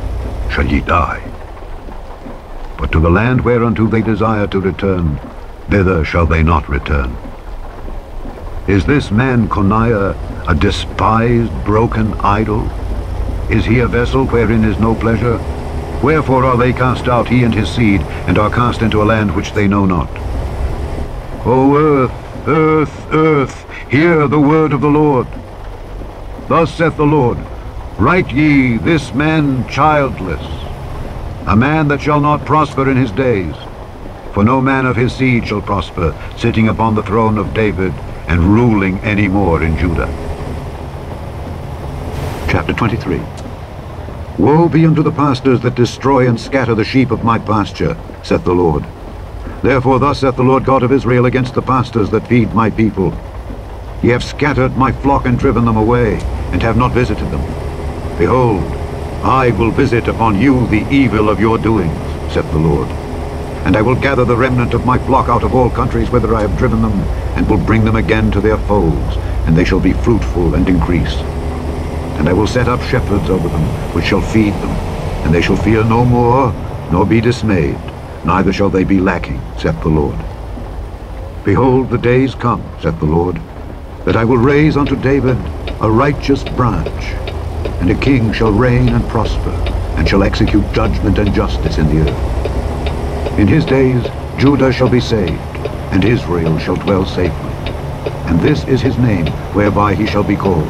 shall ye die but to the land whereunto they desire to return, thither shall they not return. Is this man Coniah a despised, broken idol? Is he a vessel wherein is no pleasure? Wherefore are they cast out, he and his seed, and are cast into a land which they know not? O earth, earth, earth, hear the word of the Lord. Thus saith the Lord, Write ye this man childless, a man that shall not prosper in his days. For no man of his seed shall prosper, sitting upon the throne of David, and ruling any more in Judah. Chapter 23 Woe be unto the pastors that destroy and scatter the sheep of my pasture, saith the Lord. Therefore thus saith the Lord God of Israel against the pastors that feed my people. Ye have scattered my flock and driven them away, and have not visited them. Behold, I will visit upon you the evil of your doings, saith the Lord. And I will gather the remnant of my flock out of all countries whither I have driven them, and will bring them again to their folds, and they shall be fruitful and increase. And I will set up shepherds over them, which shall feed them, and they shall fear no more, nor be dismayed, neither shall they be lacking, saith the Lord. Behold, the days come, saith the Lord, that I will raise unto David a righteous branch, and a king shall reign and prosper, and shall execute judgment and justice in the earth. In his days Judah shall be saved, and Israel shall dwell safely. And this is his name, whereby he shall be called,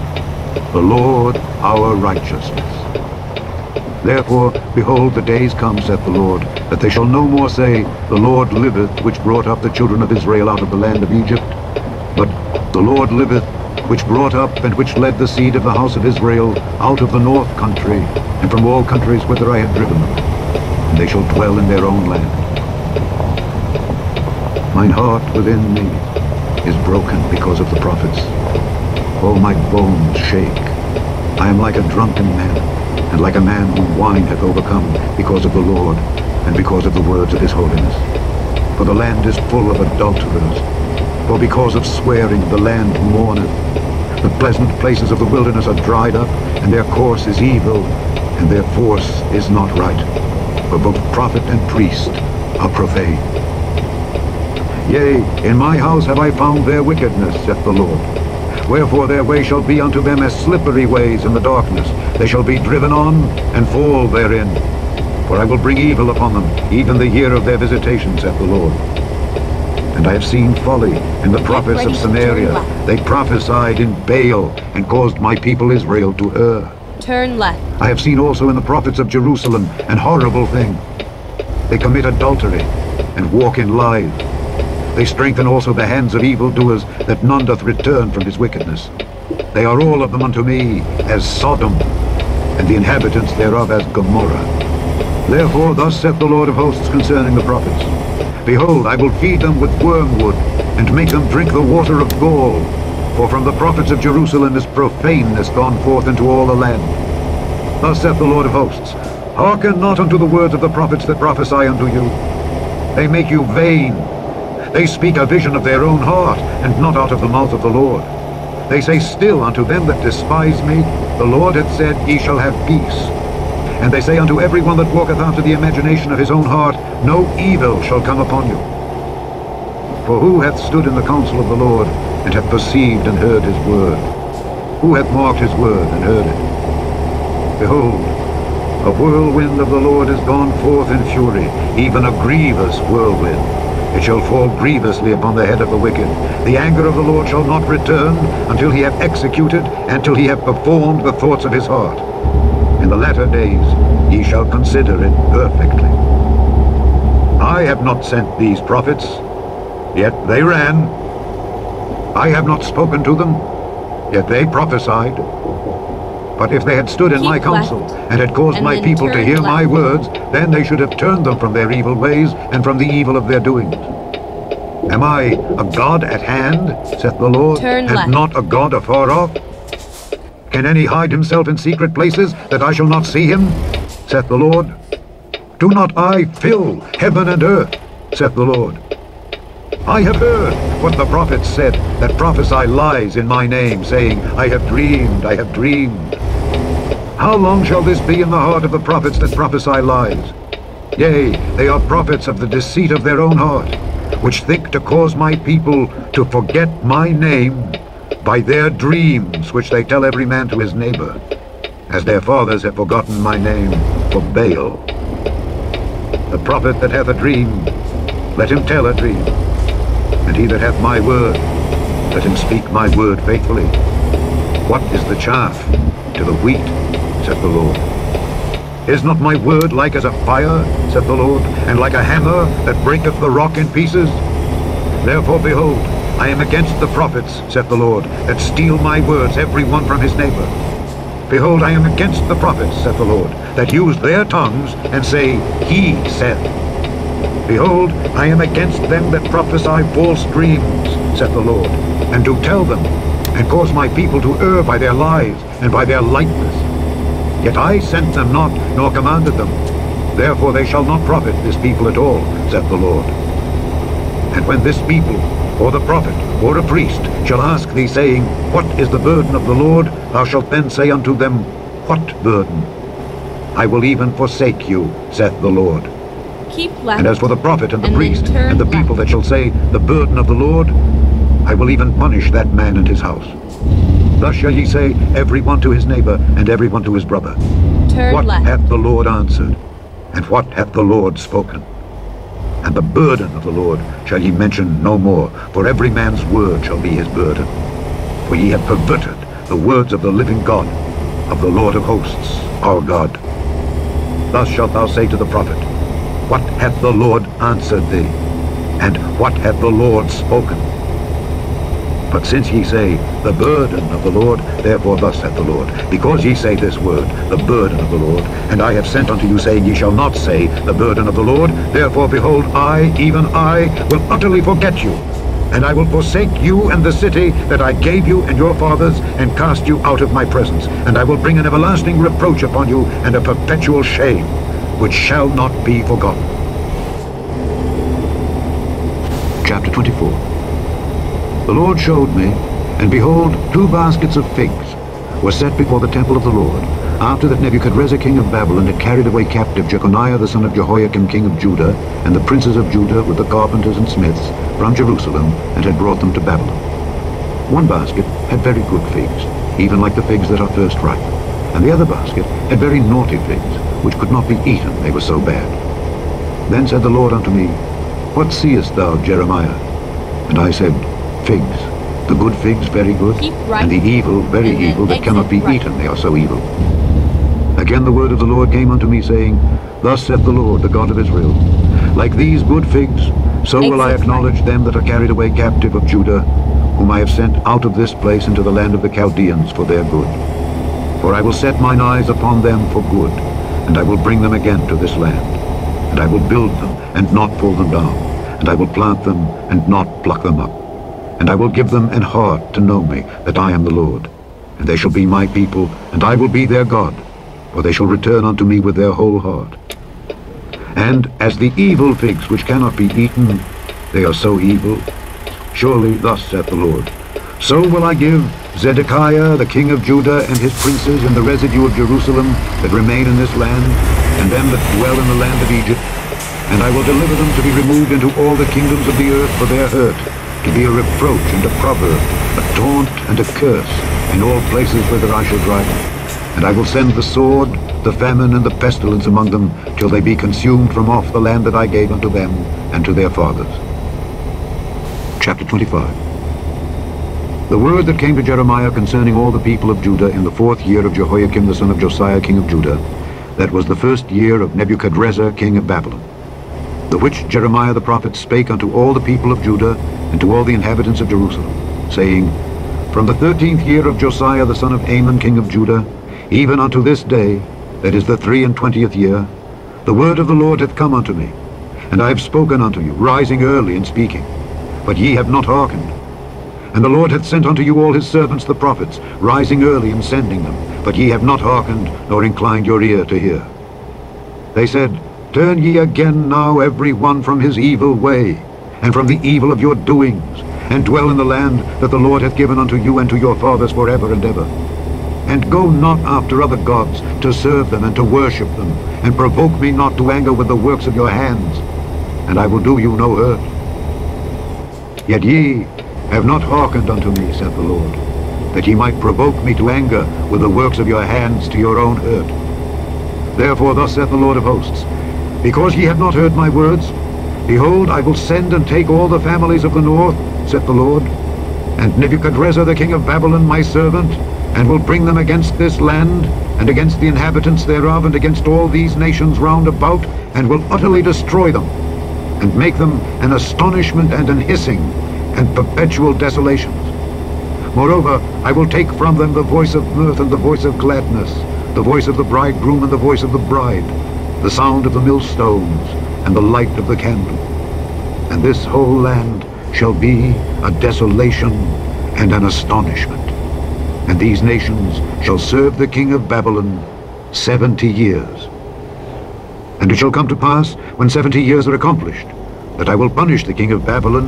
the Lord our righteousness. Therefore, behold, the days come, saith the Lord, that they shall no more say, The Lord liveth, which brought up the children of Israel out of the land of Egypt, but the Lord liveth, which brought up and which led the seed of the house of Israel out of the north country, and from all countries whither I have driven them, and they shall dwell in their own land. Mine heart within me is broken because of the prophets. All my bones shake. I am like a drunken man, and like a man whom wine hath overcome, because of the Lord, and because of the words of his holiness. For the land is full of adulterers. For because of swearing the land mourneth. The pleasant places of the wilderness are dried up, and their course is evil, and their force is not right. For both prophet and priest are profane. Yea, in my house have I found their wickedness, saith the Lord. Wherefore their way shall be unto them as slippery ways in the darkness. They shall be driven on, and fall therein. For I will bring evil upon them, even the year of their visitation, saith the Lord. And I have seen folly in the prophets of Samaria. They prophesied in Baal, and caused my people Israel to err. Turn left. I have seen also in the prophets of Jerusalem an horrible thing. They commit adultery, and walk in lies. They strengthen also the hands of evildoers, that none doth return from his wickedness. They are all of them unto me as Sodom, and the inhabitants thereof as Gomorrah. Therefore thus saith the Lord of hosts concerning the prophets, Behold, I will feed them with wormwood, and make them drink the water of gall. For from the prophets of Jerusalem is profaneness gone forth into all the land. Thus saith the Lord of hosts, Hearken not unto the words of the prophets that prophesy unto you. They make you vain, they speak a vision of their own heart, and not out of the mouth of the Lord. They say still unto them that despise me, The Lord hath said, Ye shall have peace. And they say unto every one that walketh after the imagination of his own heart, No evil shall come upon you. For who hath stood in the counsel of the Lord, and hath perceived and heard his word? Who hath marked his word and heard it? Behold, a whirlwind of the Lord is gone forth in fury, even a grievous whirlwind. It shall fall grievously upon the head of the wicked. The anger of the Lord shall not return until he have executed, until he have performed the thoughts of his heart. In the latter days ye shall consider it perfectly. I have not sent these prophets, yet they ran. I have not spoken to them, yet they prophesied. But if they had stood in my counsel, left, and had caused and my people to hear my words, then they should have turned them from their evil ways, and from the evil of their doings. Am I a God at hand, saith the Lord, Turn and left. not a God afar off? Can any hide himself in secret places, that I shall not see him, saith the Lord? Do not I fill heaven and earth, saith the Lord? I have heard what the prophets said that prophesy lies in my name, saying, I have dreamed, I have dreamed. How long shall this be in the heart of the prophets that prophesy lies? Yea, they are prophets of the deceit of their own heart, which think to cause my people to forget my name by their dreams which they tell every man to his neighbor, as their fathers have forgotten my name for Baal. The prophet that hath a dream, let him tell a dream. And he that hath my word, let him speak my word faithfully. What is the chaff to the wheat, saith the Lord? Is not my word like as a fire, saith the Lord, and like a hammer that breaketh the rock in pieces? Therefore, behold, I am against the prophets, saith the Lord, that steal my words, every one from his neighbor. Behold, I am against the prophets, saith the Lord, that use their tongues, and say, He saith. Behold, I am against them that prophesy false dreams, saith the Lord, and do tell them, and cause my people to err by their lies, and by their lightness. Yet I sent them not, nor commanded them. Therefore they shall not profit this people at all, saith the Lord. And when this people, or the prophet, or a priest, shall ask thee, saying, What is the burden of the Lord? Thou shalt then say unto them, What burden? I will even forsake you, saith the Lord. Keep left. And as for the prophet and the And priest, and the people left. that shall say, The burden of the Lord, I will even punish that man and his house. Thus shall ye say, Every one to his neighbor, and every one to his brother. Turn What left. hath the Lord answered? And what hath the Lord spoken? And the burden of the Lord shall ye mention no more, for every man's word shall be his burden. For ye have perverted the words of the living God, of the Lord of hosts, our God. Thus shalt thou say to the prophet, What hath the Lord answered thee? And what hath the Lord spoken? But since ye say, The burden of the Lord, therefore thus saith the Lord, Because ye say this word, the burden of the Lord, and I have sent unto you, saying, Ye shall not say, The burden of the Lord, therefore, behold, I, even I, will utterly forget you, And I will forsake you and the city that I gave you and your fathers, and cast you out of my presence. And I will bring an everlasting reproach upon you, and a perpetual shame, which shall not be forgotten. Chapter 24 The Lord showed me, and behold, two baskets of figs were set before the temple of the Lord, after that Nebuchadrezzar king of Babylon had carried away captive Jeconiah the son of Jehoiakim king of Judah, and the princes of Judah with the carpenters and smiths from Jerusalem, and had brought them to Babylon. One basket had very good figs, even like the figs that are first ripe, and the other basket had very naughty figs, which could not be eaten, they were so bad. Then said the Lord unto me, What seest thou, Jeremiah? And I said, Figs. The good figs very good, right, and the evil very evil that cannot be right. eaten, they are so evil. Again the word of the Lord came unto me, saying, Thus saith the Lord, the God of Israel, Like these good figs, so will I Exit acknowledge them that are carried away captive of Judah, whom I have sent out of this place into the land of the Chaldeans for their good. For I will set mine eyes upon them for good, and I will bring them again to this land. And I will build them, and not pull them down, and I will plant them, and not pluck them up. And I will give them an heart to know me, that I am the Lord. And they shall be my people, and I will be their God, for they shall return unto me with their whole heart. And as the evil figs which cannot be eaten, they are so evil. Surely thus saith the Lord. So will I give Zedekiah the king of Judah and his princes and the residue of Jerusalem that remain in this land, and them that dwell in the land of Egypt, and I will deliver them to be removed into all the kingdoms of the earth for their hurt, to be a reproach and a proverb, a taunt and a curse in all places whither I shall drive them. And I will send the sword, the famine, and the pestilence among them, till they be consumed from off the land that I gave unto them and to their fathers. Chapter 25 The word that came to Jeremiah concerning all the people of Judah in the fourth year of Jehoiakim the son of Josiah king of Judah, that was the first year of Nebuchadrezzar king of Babylon, the which Jeremiah the prophet spake unto all the people of Judah and to all the inhabitants of Jerusalem, saying, From the thirteenth year of Josiah the son of Amon king of Judah, even unto this day, that is the three and twentieth year, the word of the Lord hath come unto me, and I have spoken unto you, rising early and speaking. But ye have not hearkened. And the Lord hath sent unto you all his servants the prophets, rising early and sending them. But ye have not hearkened, nor inclined your ear to hear. They said, Turn ye again now every one from his evil way, and from the evil of your doings, and dwell in the land that the Lord hath given unto you and to your fathers forever and ever. And go not after other gods, to serve them and to worship them, and provoke me not to anger with the works of your hands, and I will do you no hurt. Yet ye have not hearkened unto me, saith the Lord, that ye might provoke me to anger with the works of your hands to your own hurt. Therefore thus saith the Lord of hosts, Because ye have not heard my words, behold, I will send and take all the families of the north, saith the Lord, and Nebuchadrezzar the king of Babylon my servant, and will bring them against this land, and against the inhabitants thereof, and against all these nations round about, and will utterly destroy them, and make them an astonishment and an hissing, and perpetual desolations. Moreover, I will take from them the voice of mirth and the voice of gladness, the voice of the bridegroom and the voice of the bride, the sound of the millstones, and the light of the candle. And this whole land shall be a desolation and an astonishment. And these nations shall serve the king of Babylon seventy years. And it shall come to pass, when seventy years are accomplished, that I will punish the king of Babylon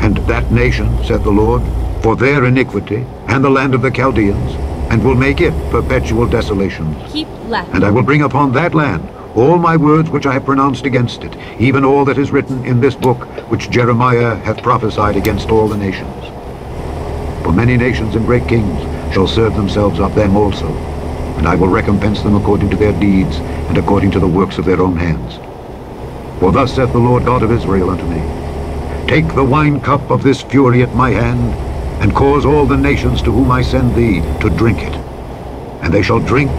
and that nation, saith the Lord, for their iniquity, and the land of the Chaldeans, and will make it perpetual desolations. And I will bring upon that land all my words which I have pronounced against it, even all that is written in this book which Jeremiah hath prophesied against all the nations. For many nations and great kings shall serve themselves of them also, and I will recompense them according to their deeds and according to the works of their own hands. For thus saith the Lord God of Israel unto me, Take the wine cup of this fury at my hand, and cause all the nations to whom I send thee to drink it. And they shall drink,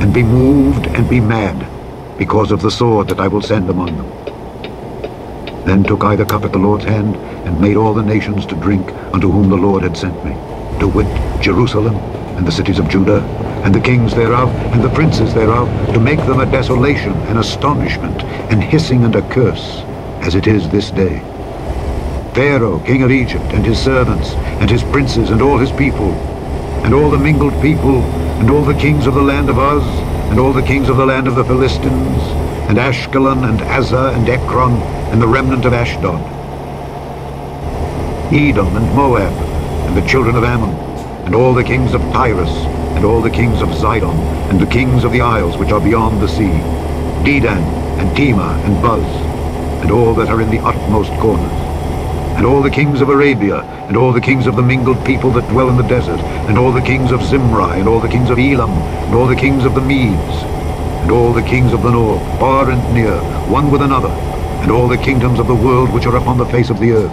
and be moved, and be mad, because of the sword that I will send among them. Then took I the cup at the Lord's hand, and made all the nations to drink unto whom the Lord had sent me, to wit, Jerusalem, and the cities of Judah, and the kings thereof, and the princes thereof, to make them a desolation, an astonishment, an hissing and a curse, as it is this day. Pharaoh, king of Egypt, and his servants, and his princes, and all his people, and all the mingled people, and all the kings of the land of Uz, and all the kings of the land of the Philistines, and Ashkelon, and Azzah, and Ekron, and the remnant of Ashdod, Edom, and Moab, and the children of Ammon, and all the kings of Tyrus, and all the kings of Zidon, and the kings of the isles which are beyond the sea, Dedan, and Tema, and Buz, and all that are in the utmost corners, and all the kings of Arabia, and all the kings of the mingled people that dwell in the desert, and all the kings of Zimri, and all the kings of Elam, and all the kings of the Medes, and all the kings of the north, far and near, one with another, and all the kingdoms of the world which are upon the face of the earth.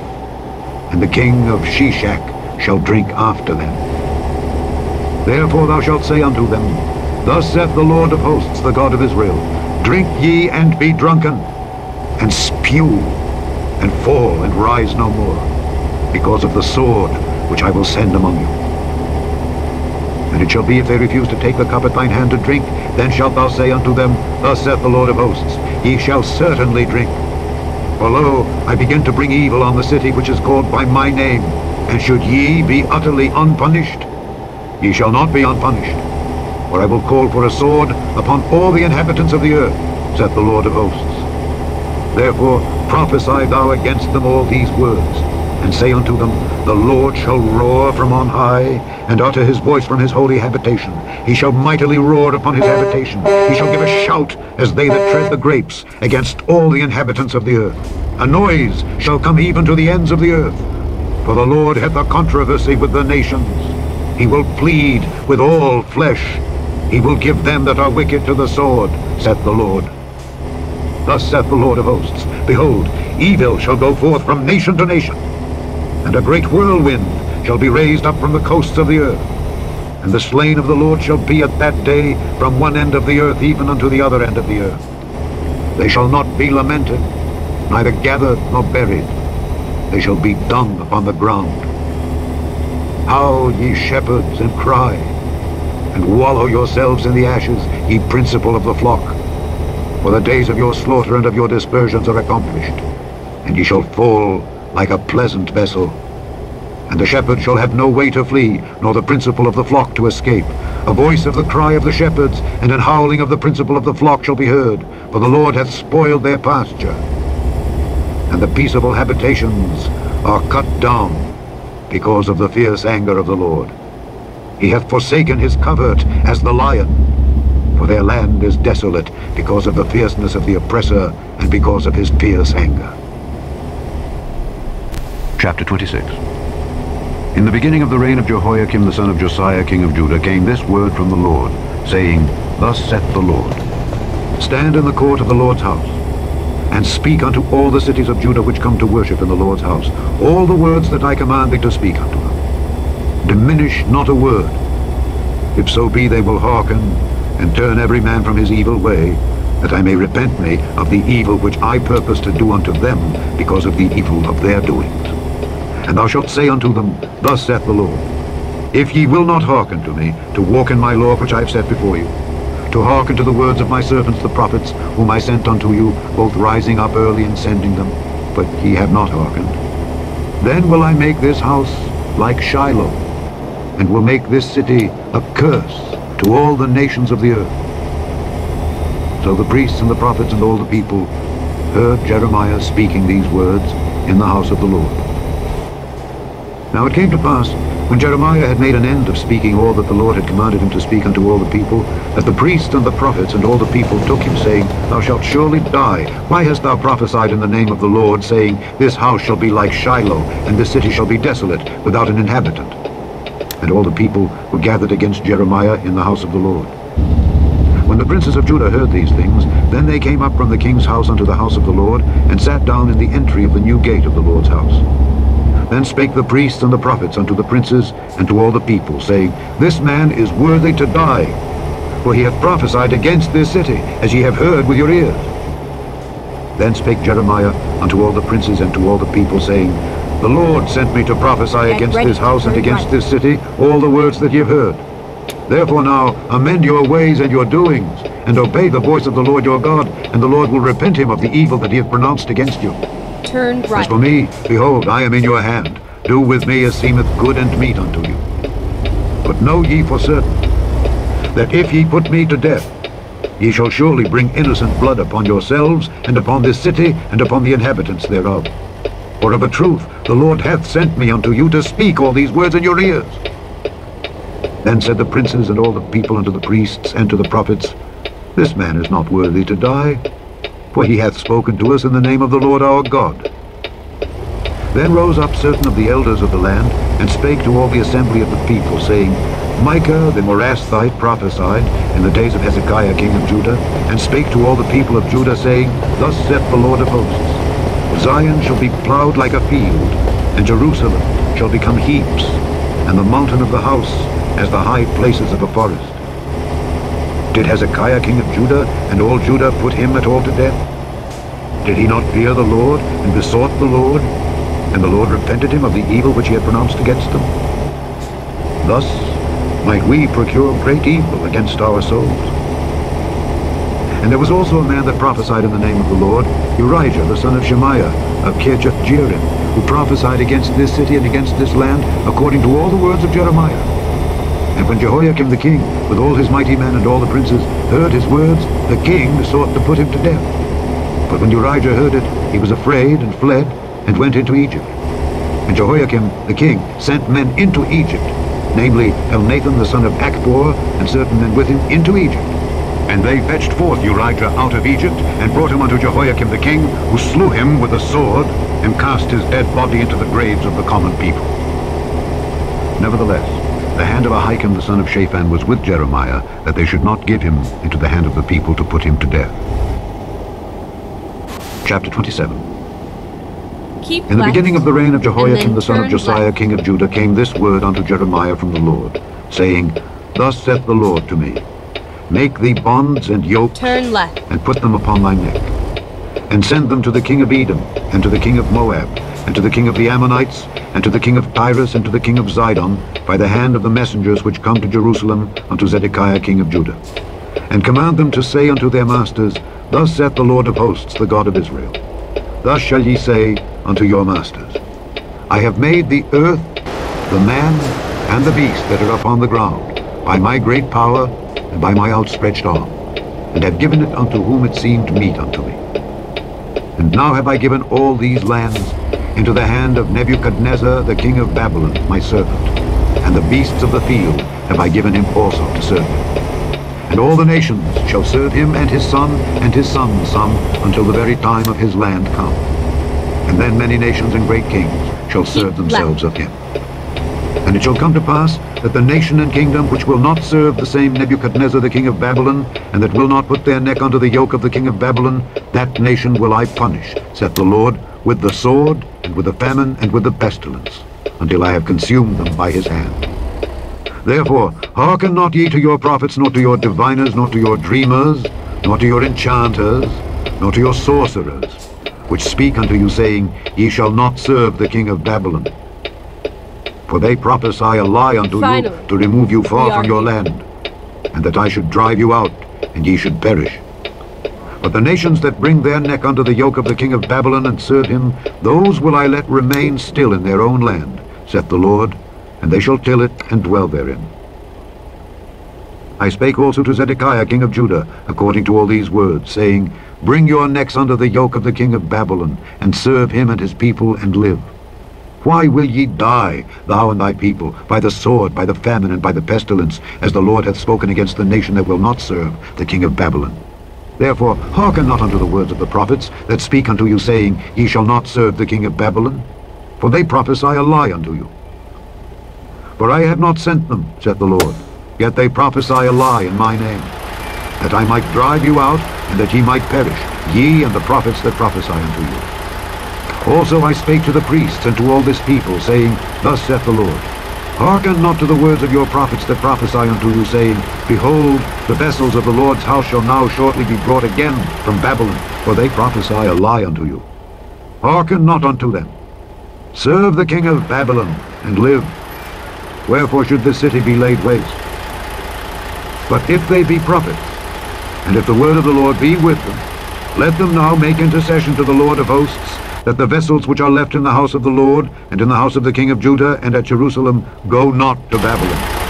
And the king of Sheshach shall drink after them. Therefore thou shalt say unto them, Thus saith the Lord of hosts, the God of Israel, Drink ye and be drunken, and spew, and fall, and rise no more, because of the sword which I will send among you. And it shall be, if they refuse to take the cup at thine hand to drink, then shalt thou say unto them, Thus saith the Lord of hosts, Ye shall certainly drink. For lo, I begin to bring evil on the city which is called by my name, and should ye be utterly unpunished? Ye shall not be unpunished, for I will call for a sword upon all the inhabitants of the earth, saith the Lord of hosts. Therefore prophesy thou against them all these words, and say unto them, The Lord shall roar from on high, and utter his voice from his holy habitation. He shall mightily roar upon his habitation. He shall give a shout as they that tread the grapes against all the inhabitants of the earth. A noise shall come even to the ends of the earth. For the Lord hath a controversy with the nations. He will plead with all flesh. He will give them that are wicked to the sword, saith the Lord. Thus saith the Lord of hosts, Behold, evil shall go forth from nation to nation, and a great whirlwind shall be raised up from the coasts of the earth. And the slain of the Lord shall be at that day from one end of the earth even unto the other end of the earth. They shall not be lamented, neither gathered nor buried. They shall be dung upon the ground. Howl, ye shepherds, and cry, and wallow yourselves in the ashes, ye principal of the flock. For the days of your slaughter and of your dispersions are accomplished, and ye shall fall like a pleasant vessel. And the shepherd shall have no way to flee, nor the principal of the flock to escape. A voice of the cry of the shepherds, and an howling of the principal of the flock shall be heard, for the Lord hath spoiled their pasture. And the peaceable habitations are cut down, because of the fierce anger of the Lord. He hath forsaken his covert as the lion, for their land is desolate because of the fierceness of the oppressor and because of his fierce anger. Chapter 26 In the beginning of the reign of Jehoiakim the son of Josiah king of Judah came this word from the Lord, saying, Thus saith the Lord, Stand in the court of the Lord's house, and speak unto all the cities of Judah which come to worship in the Lord's house, all the words that I command thee to speak unto them. Diminish not a word. If so be they will hearken, and turn every man from his evil way, that I may repent me of the evil which I purpose to do unto them because of the evil of their doings. And thou shalt say unto them, Thus saith the Lord, If ye will not hearken to me, to walk in my law which I have set before you, to hearken to the words of my servants the prophets, whom I sent unto you, both rising up early and sending them, but ye have not hearkened. Then will I make this house like Shiloh, and will make this city a curse to all the nations of the earth. So the priests and the prophets and all the people heard Jeremiah speaking these words in the house of the Lord. Now it came to pass, when Jeremiah had made an end of speaking all that the Lord had commanded him to speak unto all the people, that the priests and the prophets and all the people took him, saying, Thou shalt surely die. Why hast thou prophesied in the name of the Lord, saying, This house shall be like Shiloh, and this city shall be desolate, without an inhabitant? And all the people were gathered against Jeremiah in the house of the Lord. When the princes of Judah heard these things, then they came up from the king's house unto the house of the Lord, and sat down in the entry of the new gate of the Lord's house. Then spake the priests and the prophets unto the princes and to all the people, saying, This man is worthy to die, for he hath prophesied against this city, as ye have heard with your ears. Then spake Jeremiah unto all the princes and to all the people, saying, The Lord sent me to prophesy against this house and against this city all the words that ye have heard. Therefore now amend your ways and your doings, and obey the voice of the Lord your God, and the Lord will repent him of the evil that he hath pronounced against you. Turn right. As for me, behold, I am in your hand. Do with me as seemeth good and meet unto you. But know ye for certain, that if ye put me to death, ye shall surely bring innocent blood upon yourselves, and upon this city, and upon the inhabitants thereof. For of a truth, the Lord hath sent me unto you to speak all these words in your ears. Then said the princes and all the people unto the priests and to the prophets, This man is not worthy to die, for he hath spoken to us in the name of the Lord our God. Then rose up certain of the elders of the land, and spake to all the assembly of the people, saying, Micah the Morasthite prophesied in the days of Hezekiah king of Judah, and spake to all the people of Judah, saying, Thus saith the Lord of hosts, Zion shall be plowed like a field, and Jerusalem shall become heaps, and the mountain of the house as the high places of a forest. Did Hezekiah king of Judah and all Judah put him at all to death? Did he not fear the Lord, and besought the Lord, and the Lord repented him of the evil which he had pronounced against them? Thus might we procure great evil against our souls. And there was also a man that prophesied in the name of the Lord, Urijah the son of Shemaiah of Kirjath Jearim, who prophesied against this city and against this land, according to all the words of Jeremiah. And when Jehoiakim the king, with all his mighty men and all the princes, heard his words, the king sought to put him to death. But when Urijah heard it, he was afraid and fled, and went into Egypt. And Jehoiakim the king sent men into Egypt, namely Elnathan the son of Achbor, and certain men with him into Egypt. And they fetched forth Urijah out of Egypt, and brought him unto Jehoiakim the king, who slew him with a sword, and cast his dead body into the graves of the common people. Nevertheless, the hand of Ahikam the son of Shaphan was with Jeremiah, that they should not give him into the hand of the people to put him to death. Chapter 27 Keep In the left. beginning of the reign of Jehoiakim the son of Josiah left. king of Judah came this word unto Jeremiah from the Lord, saying, Thus saith the Lord to me, Make thee bonds and yokes, Turn left. and put them upon thy neck. And send them to the king of Edom, and to the king of Moab, and to the king of the Ammonites, and to the king of Tyrus, and to the king of Zidon, by the hand of the messengers which come to Jerusalem unto Zedekiah king of Judah. And command them to say unto their masters, Thus saith the Lord of hosts, the God of Israel. Thus shall ye say unto your masters, I have made the earth, the man, and the beast that are upon the ground, by my great power, and by my outstretched arm, and have given it unto whom it seemed meet unto me. And now have I given all these lands into the hand of Nebuchadnezzar the king of Babylon, my servant, and the beasts of the field have I given him also to serve him. And all the nations shall serve him and his son and his son's son until the very time of his land come. And then many nations and great kings shall serve themselves of him. And it shall come to pass that the nation and kingdom which will not serve the same Nebuchadnezzar the king of Babylon, and that will not put their neck under the yoke of the king of Babylon, that nation will I punish, saith the Lord, with the sword, and with the famine, and with the pestilence, until I have consumed them by his hand. Therefore, hearken not ye to your prophets, nor to your diviners, nor to your dreamers, nor to your enchanters, nor to your sorcerers, which speak unto you, saying, Ye shall not serve the king of Babylon. For they prophesy a lie unto Finally, you to remove you far from your land, and that I should drive you out, and ye should perish. But the nations that bring their neck under the yoke of the king of Babylon and serve him, those will I let remain still in their own land, saith the Lord, and they shall till it and dwell therein. I spake also to Zedekiah king of Judah, according to all these words, saying, Bring your necks under the yoke of the king of Babylon, and serve him and his people, and live. Why will ye die, thou and thy people, by the sword, by the famine, and by the pestilence, as the Lord hath spoken against the nation that will not serve the king of Babylon? Therefore hearken not unto the words of the prophets that speak unto you, saying, Ye shall not serve the king of Babylon. For they prophesy a lie unto you. For I have not sent them, saith the Lord, yet they prophesy a lie in my name, that I might drive you out, and that ye might perish, ye and the prophets that prophesy unto you. Also I spake to the priests and to all this people, saying, Thus saith the Lord, Hearken not to the words of your prophets that prophesy unto you, saying, Behold, the vessels of the Lord's house shall now shortly be brought again from Babylon, for they prophesy a lie unto you. Hearken not unto them. Serve the king of Babylon, and live. Wherefore should this city be laid waste? But if they be prophets, and if the word of the Lord be with them, let them now make intercession to the Lord of hosts, that the vessels which are left in the house of the Lord, and in the house of the king of Judah, and at Jerusalem, go not to Babylon.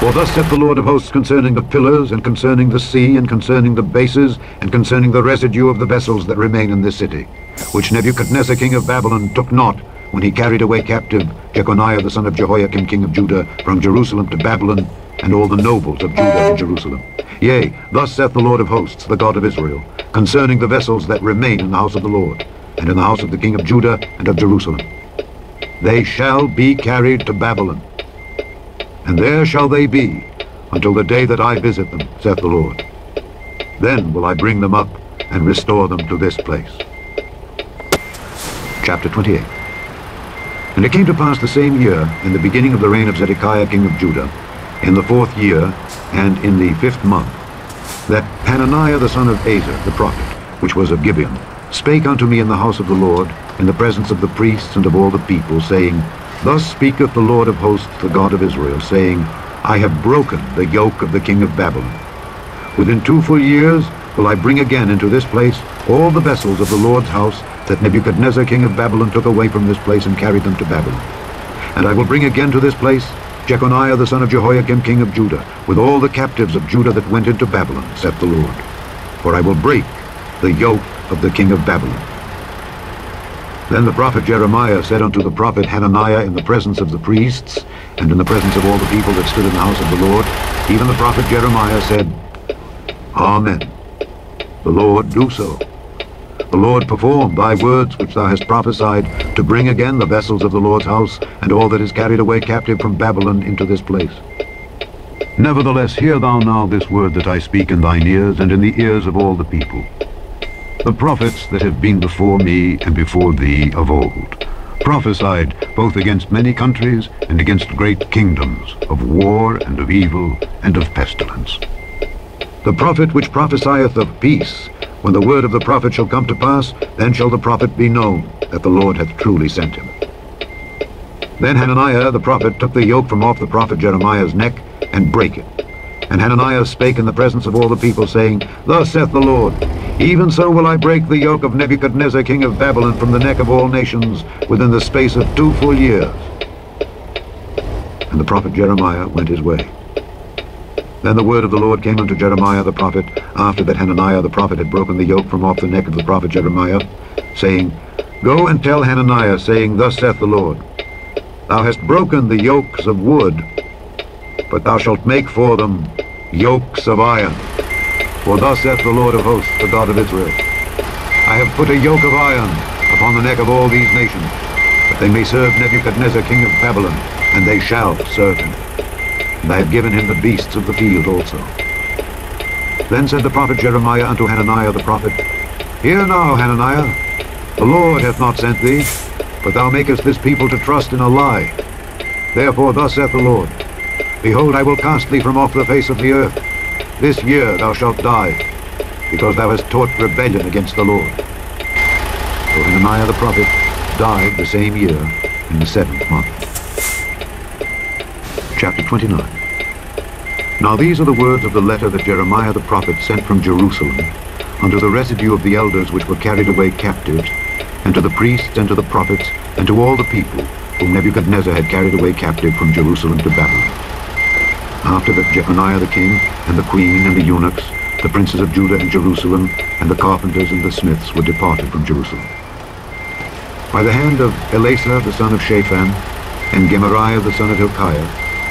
For thus saith the Lord of hosts concerning the pillars, and concerning the sea, and concerning the bases, and concerning the residue of the vessels that remain in this city, which Nebuchadnezzar king of Babylon took not, when he carried away captive Jeconiah the son of Jehoiakim king of Judah from Jerusalem to Babylon, and all the nobles of Judah to Jerusalem. Yea, thus saith the Lord of hosts, the God of Israel, concerning the vessels that remain in the house of the Lord, and in the house of the king of Judah and of Jerusalem. They shall be carried to Babylon, and there shall they be until the day that I visit them, saith the Lord. Then will I bring them up and restore them to this place. Chapter 28 And it came to pass the same year, in the beginning of the reign of Zedekiah king of Judah, in the fourth year, and in the fifth month, that Hananiah the son of Azzur, the prophet, which was of Gibeon, spake unto me in the house of the Lord, in the presence of the priests and of all the people, saying, Thus speaketh the Lord of hosts, the God of Israel, saying, I have broken the yoke of the king of Babylon. Within two full years will I bring again into this place all the vessels of the Lord's house that Nebuchadnezzar king of Babylon took away from this place and carried them to Babylon. And I will bring again to this place Jeconiah the son of Jehoiakim king of Judah, with all the captives of Judah that went into Babylon, saith the Lord. For I will break the yoke of the king of Babylon. Then the prophet Jeremiah said unto the prophet Hananiah in the presence of the priests, and in the presence of all the people that stood in the house of the Lord, even the prophet Jeremiah said, Amen. The Lord do so. The Lord perform thy words which thou hast prophesied, to bring again the vessels of the Lord's house, and all that is carried away captive from Babylon into this place. Nevertheless, hear thou now this word that I speak in thine ears, and in the ears of all the people the prophets that have been before me and before thee of old, prophesied both against many countries and against great kingdoms, of war and of evil and of pestilence. The prophet which prophesieth of peace, when the word of the prophet shall come to pass, then shall the prophet be known that the Lord hath truly sent him. Then Hananiah the prophet took the yoke from off the prophet Jeremiah's neck, and brake it. And Hananiah spake in the presence of all the people, saying, Thus saith the Lord, even so will I break the yoke of Nebuchadnezzar king of Babylon from the neck of all nations within the space of two full years. And the prophet Jeremiah went his way. Then the word of the Lord came unto Jeremiah the prophet, after that Hananiah the prophet had broken the yoke from off the neck of the prophet Jeremiah, saying, Go and tell Hananiah, saying, Thus saith the Lord, Thou hast broken the yokes of wood, but thou shalt make for them yokes of iron. For thus saith the Lord of hosts, the God of Israel, I have put a yoke of iron upon the neck of all these nations, that they may serve Nebuchadnezzar king of Babylon, and they shall serve him. And I have given him the beasts of the field also. Then said the prophet Jeremiah unto Hananiah the prophet, Hear now, Hananiah, the Lord hath not sent thee, but thou makest this people to trust in a lie. Therefore thus saith the Lord, Behold, I will cast thee from off the face of the earth, this year thou shalt die, because thou hast taught rebellion against the Lord. So Hananiah the prophet died the same year in the seventh month. Chapter 29 Now these are the words of the letter that Jeremiah the prophet sent from Jerusalem unto the residue of the elders which were carried away captives, and to the priests and to the prophets, and to all the people whom Nebuchadnezzar had carried away captive from Jerusalem to Babylon. After that Jeconiah the king, and the queen, and the eunuchs, the princes of Judah and Jerusalem, and the carpenters and the smiths were departed from Jerusalem. By the hand of Elasah the son of Shaphan, and Gemariah the son of Hilkiah,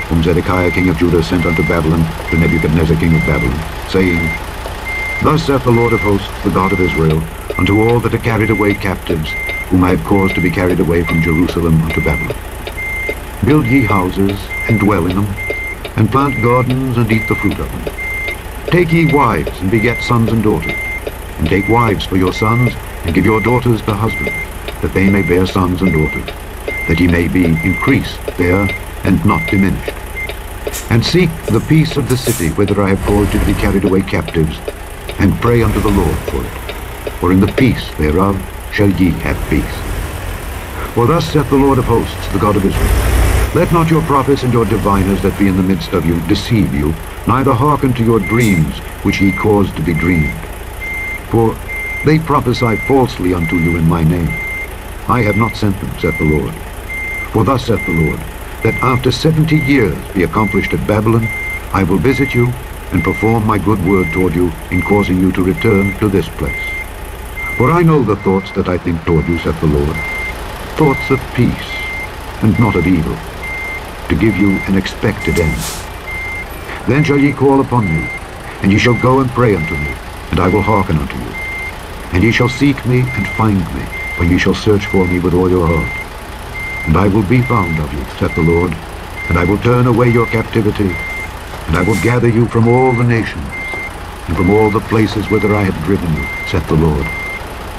whom Zedekiah king of Judah sent unto Babylon to Nebuchadnezzar king of Babylon, saying, Thus saith the Lord of hosts, the God of Israel, unto all that are carried away captives, whom I have caused to be carried away from Jerusalem unto Babylon. Build ye houses, and dwell in them, and plant gardens, and eat the fruit of them. Take ye wives, and beget sons and daughters, and take wives for your sons, and give your daughters to husbands, that they may bear sons and daughters, that ye may be increased there, and not diminished. And seek the peace of the city whither I have caused you to be carried away captives, and pray unto the Lord for it. For in the peace thereof shall ye have peace. For thus saith the Lord of hosts, the God of Israel, let not your prophets and your diviners that be in the midst of you deceive you, neither hearken to your dreams which ye cause to be dreamed. For they prophesy falsely unto you in my name. I have not sent them, saith the Lord. For thus saith the Lord, that after seventy years be accomplished at Babylon, I will visit you and perform my good word toward you in causing you to return to this place. For I know the thoughts that I think toward you, saith the Lord, thoughts of peace and not of evil, to give you an expected end. Then shall ye call upon me, and ye shall go and pray unto me, and I will hearken unto you. And ye shall seek me and find me, when ye shall search for me with all your heart. And I will be found of you, saith the Lord, and I will turn away your captivity, and I will gather you from all the nations, and from all the places whither I have driven you, saith the Lord.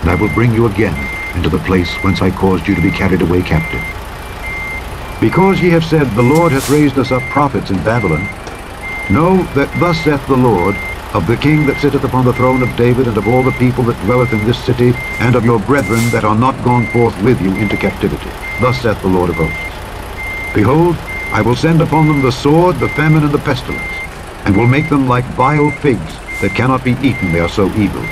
And I will bring you again into the place whence I caused you to be carried away captive. Because ye have said, The Lord hath raised us up prophets in Babylon, know that thus saith the Lord, of the king that sitteth upon the throne of David, and of all the people that dwelleth in this city, and of your brethren that are not gone forth with you into captivity. Thus saith the Lord of hosts. Behold, I will send upon them the sword, the famine, and the pestilence, and will make them like vile figs that cannot be eaten, they are so evil.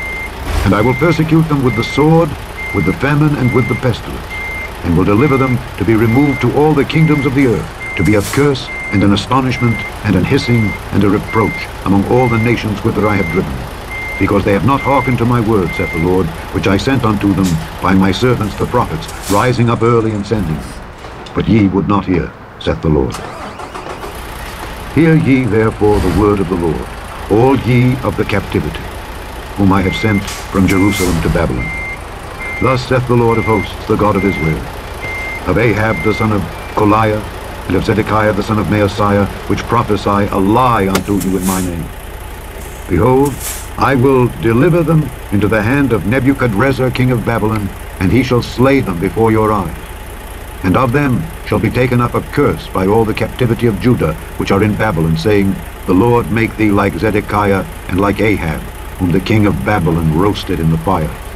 And I will persecute them with the sword, with the famine, and with the pestilence and will deliver them to be removed to all the kingdoms of the earth, to be a curse and an astonishment and an hissing and a reproach among all the nations whither I have driven them. Because they have not hearkened to my word, saith the Lord, which I sent unto them by my servants the prophets, rising up early and sending them. But ye would not hear, saith the Lord. Hear ye therefore the word of the Lord, all ye of the captivity, whom I have sent from Jerusalem to Babylon. Thus saith the Lord of hosts, the God of Israel, of Ahab the son of Kolaiah, and of Zedekiah the son of Maaseiah, which prophesy a lie unto you in my name. Behold, I will deliver them into the hand of Nebuchadrezzar king of Babylon, and he shall slay them before your eyes. And of them shall be taken up a curse by all the captivity of Judah, which are in Babylon, saying, The Lord make thee like Zedekiah and like Ahab, whom the king of Babylon roasted in the fire.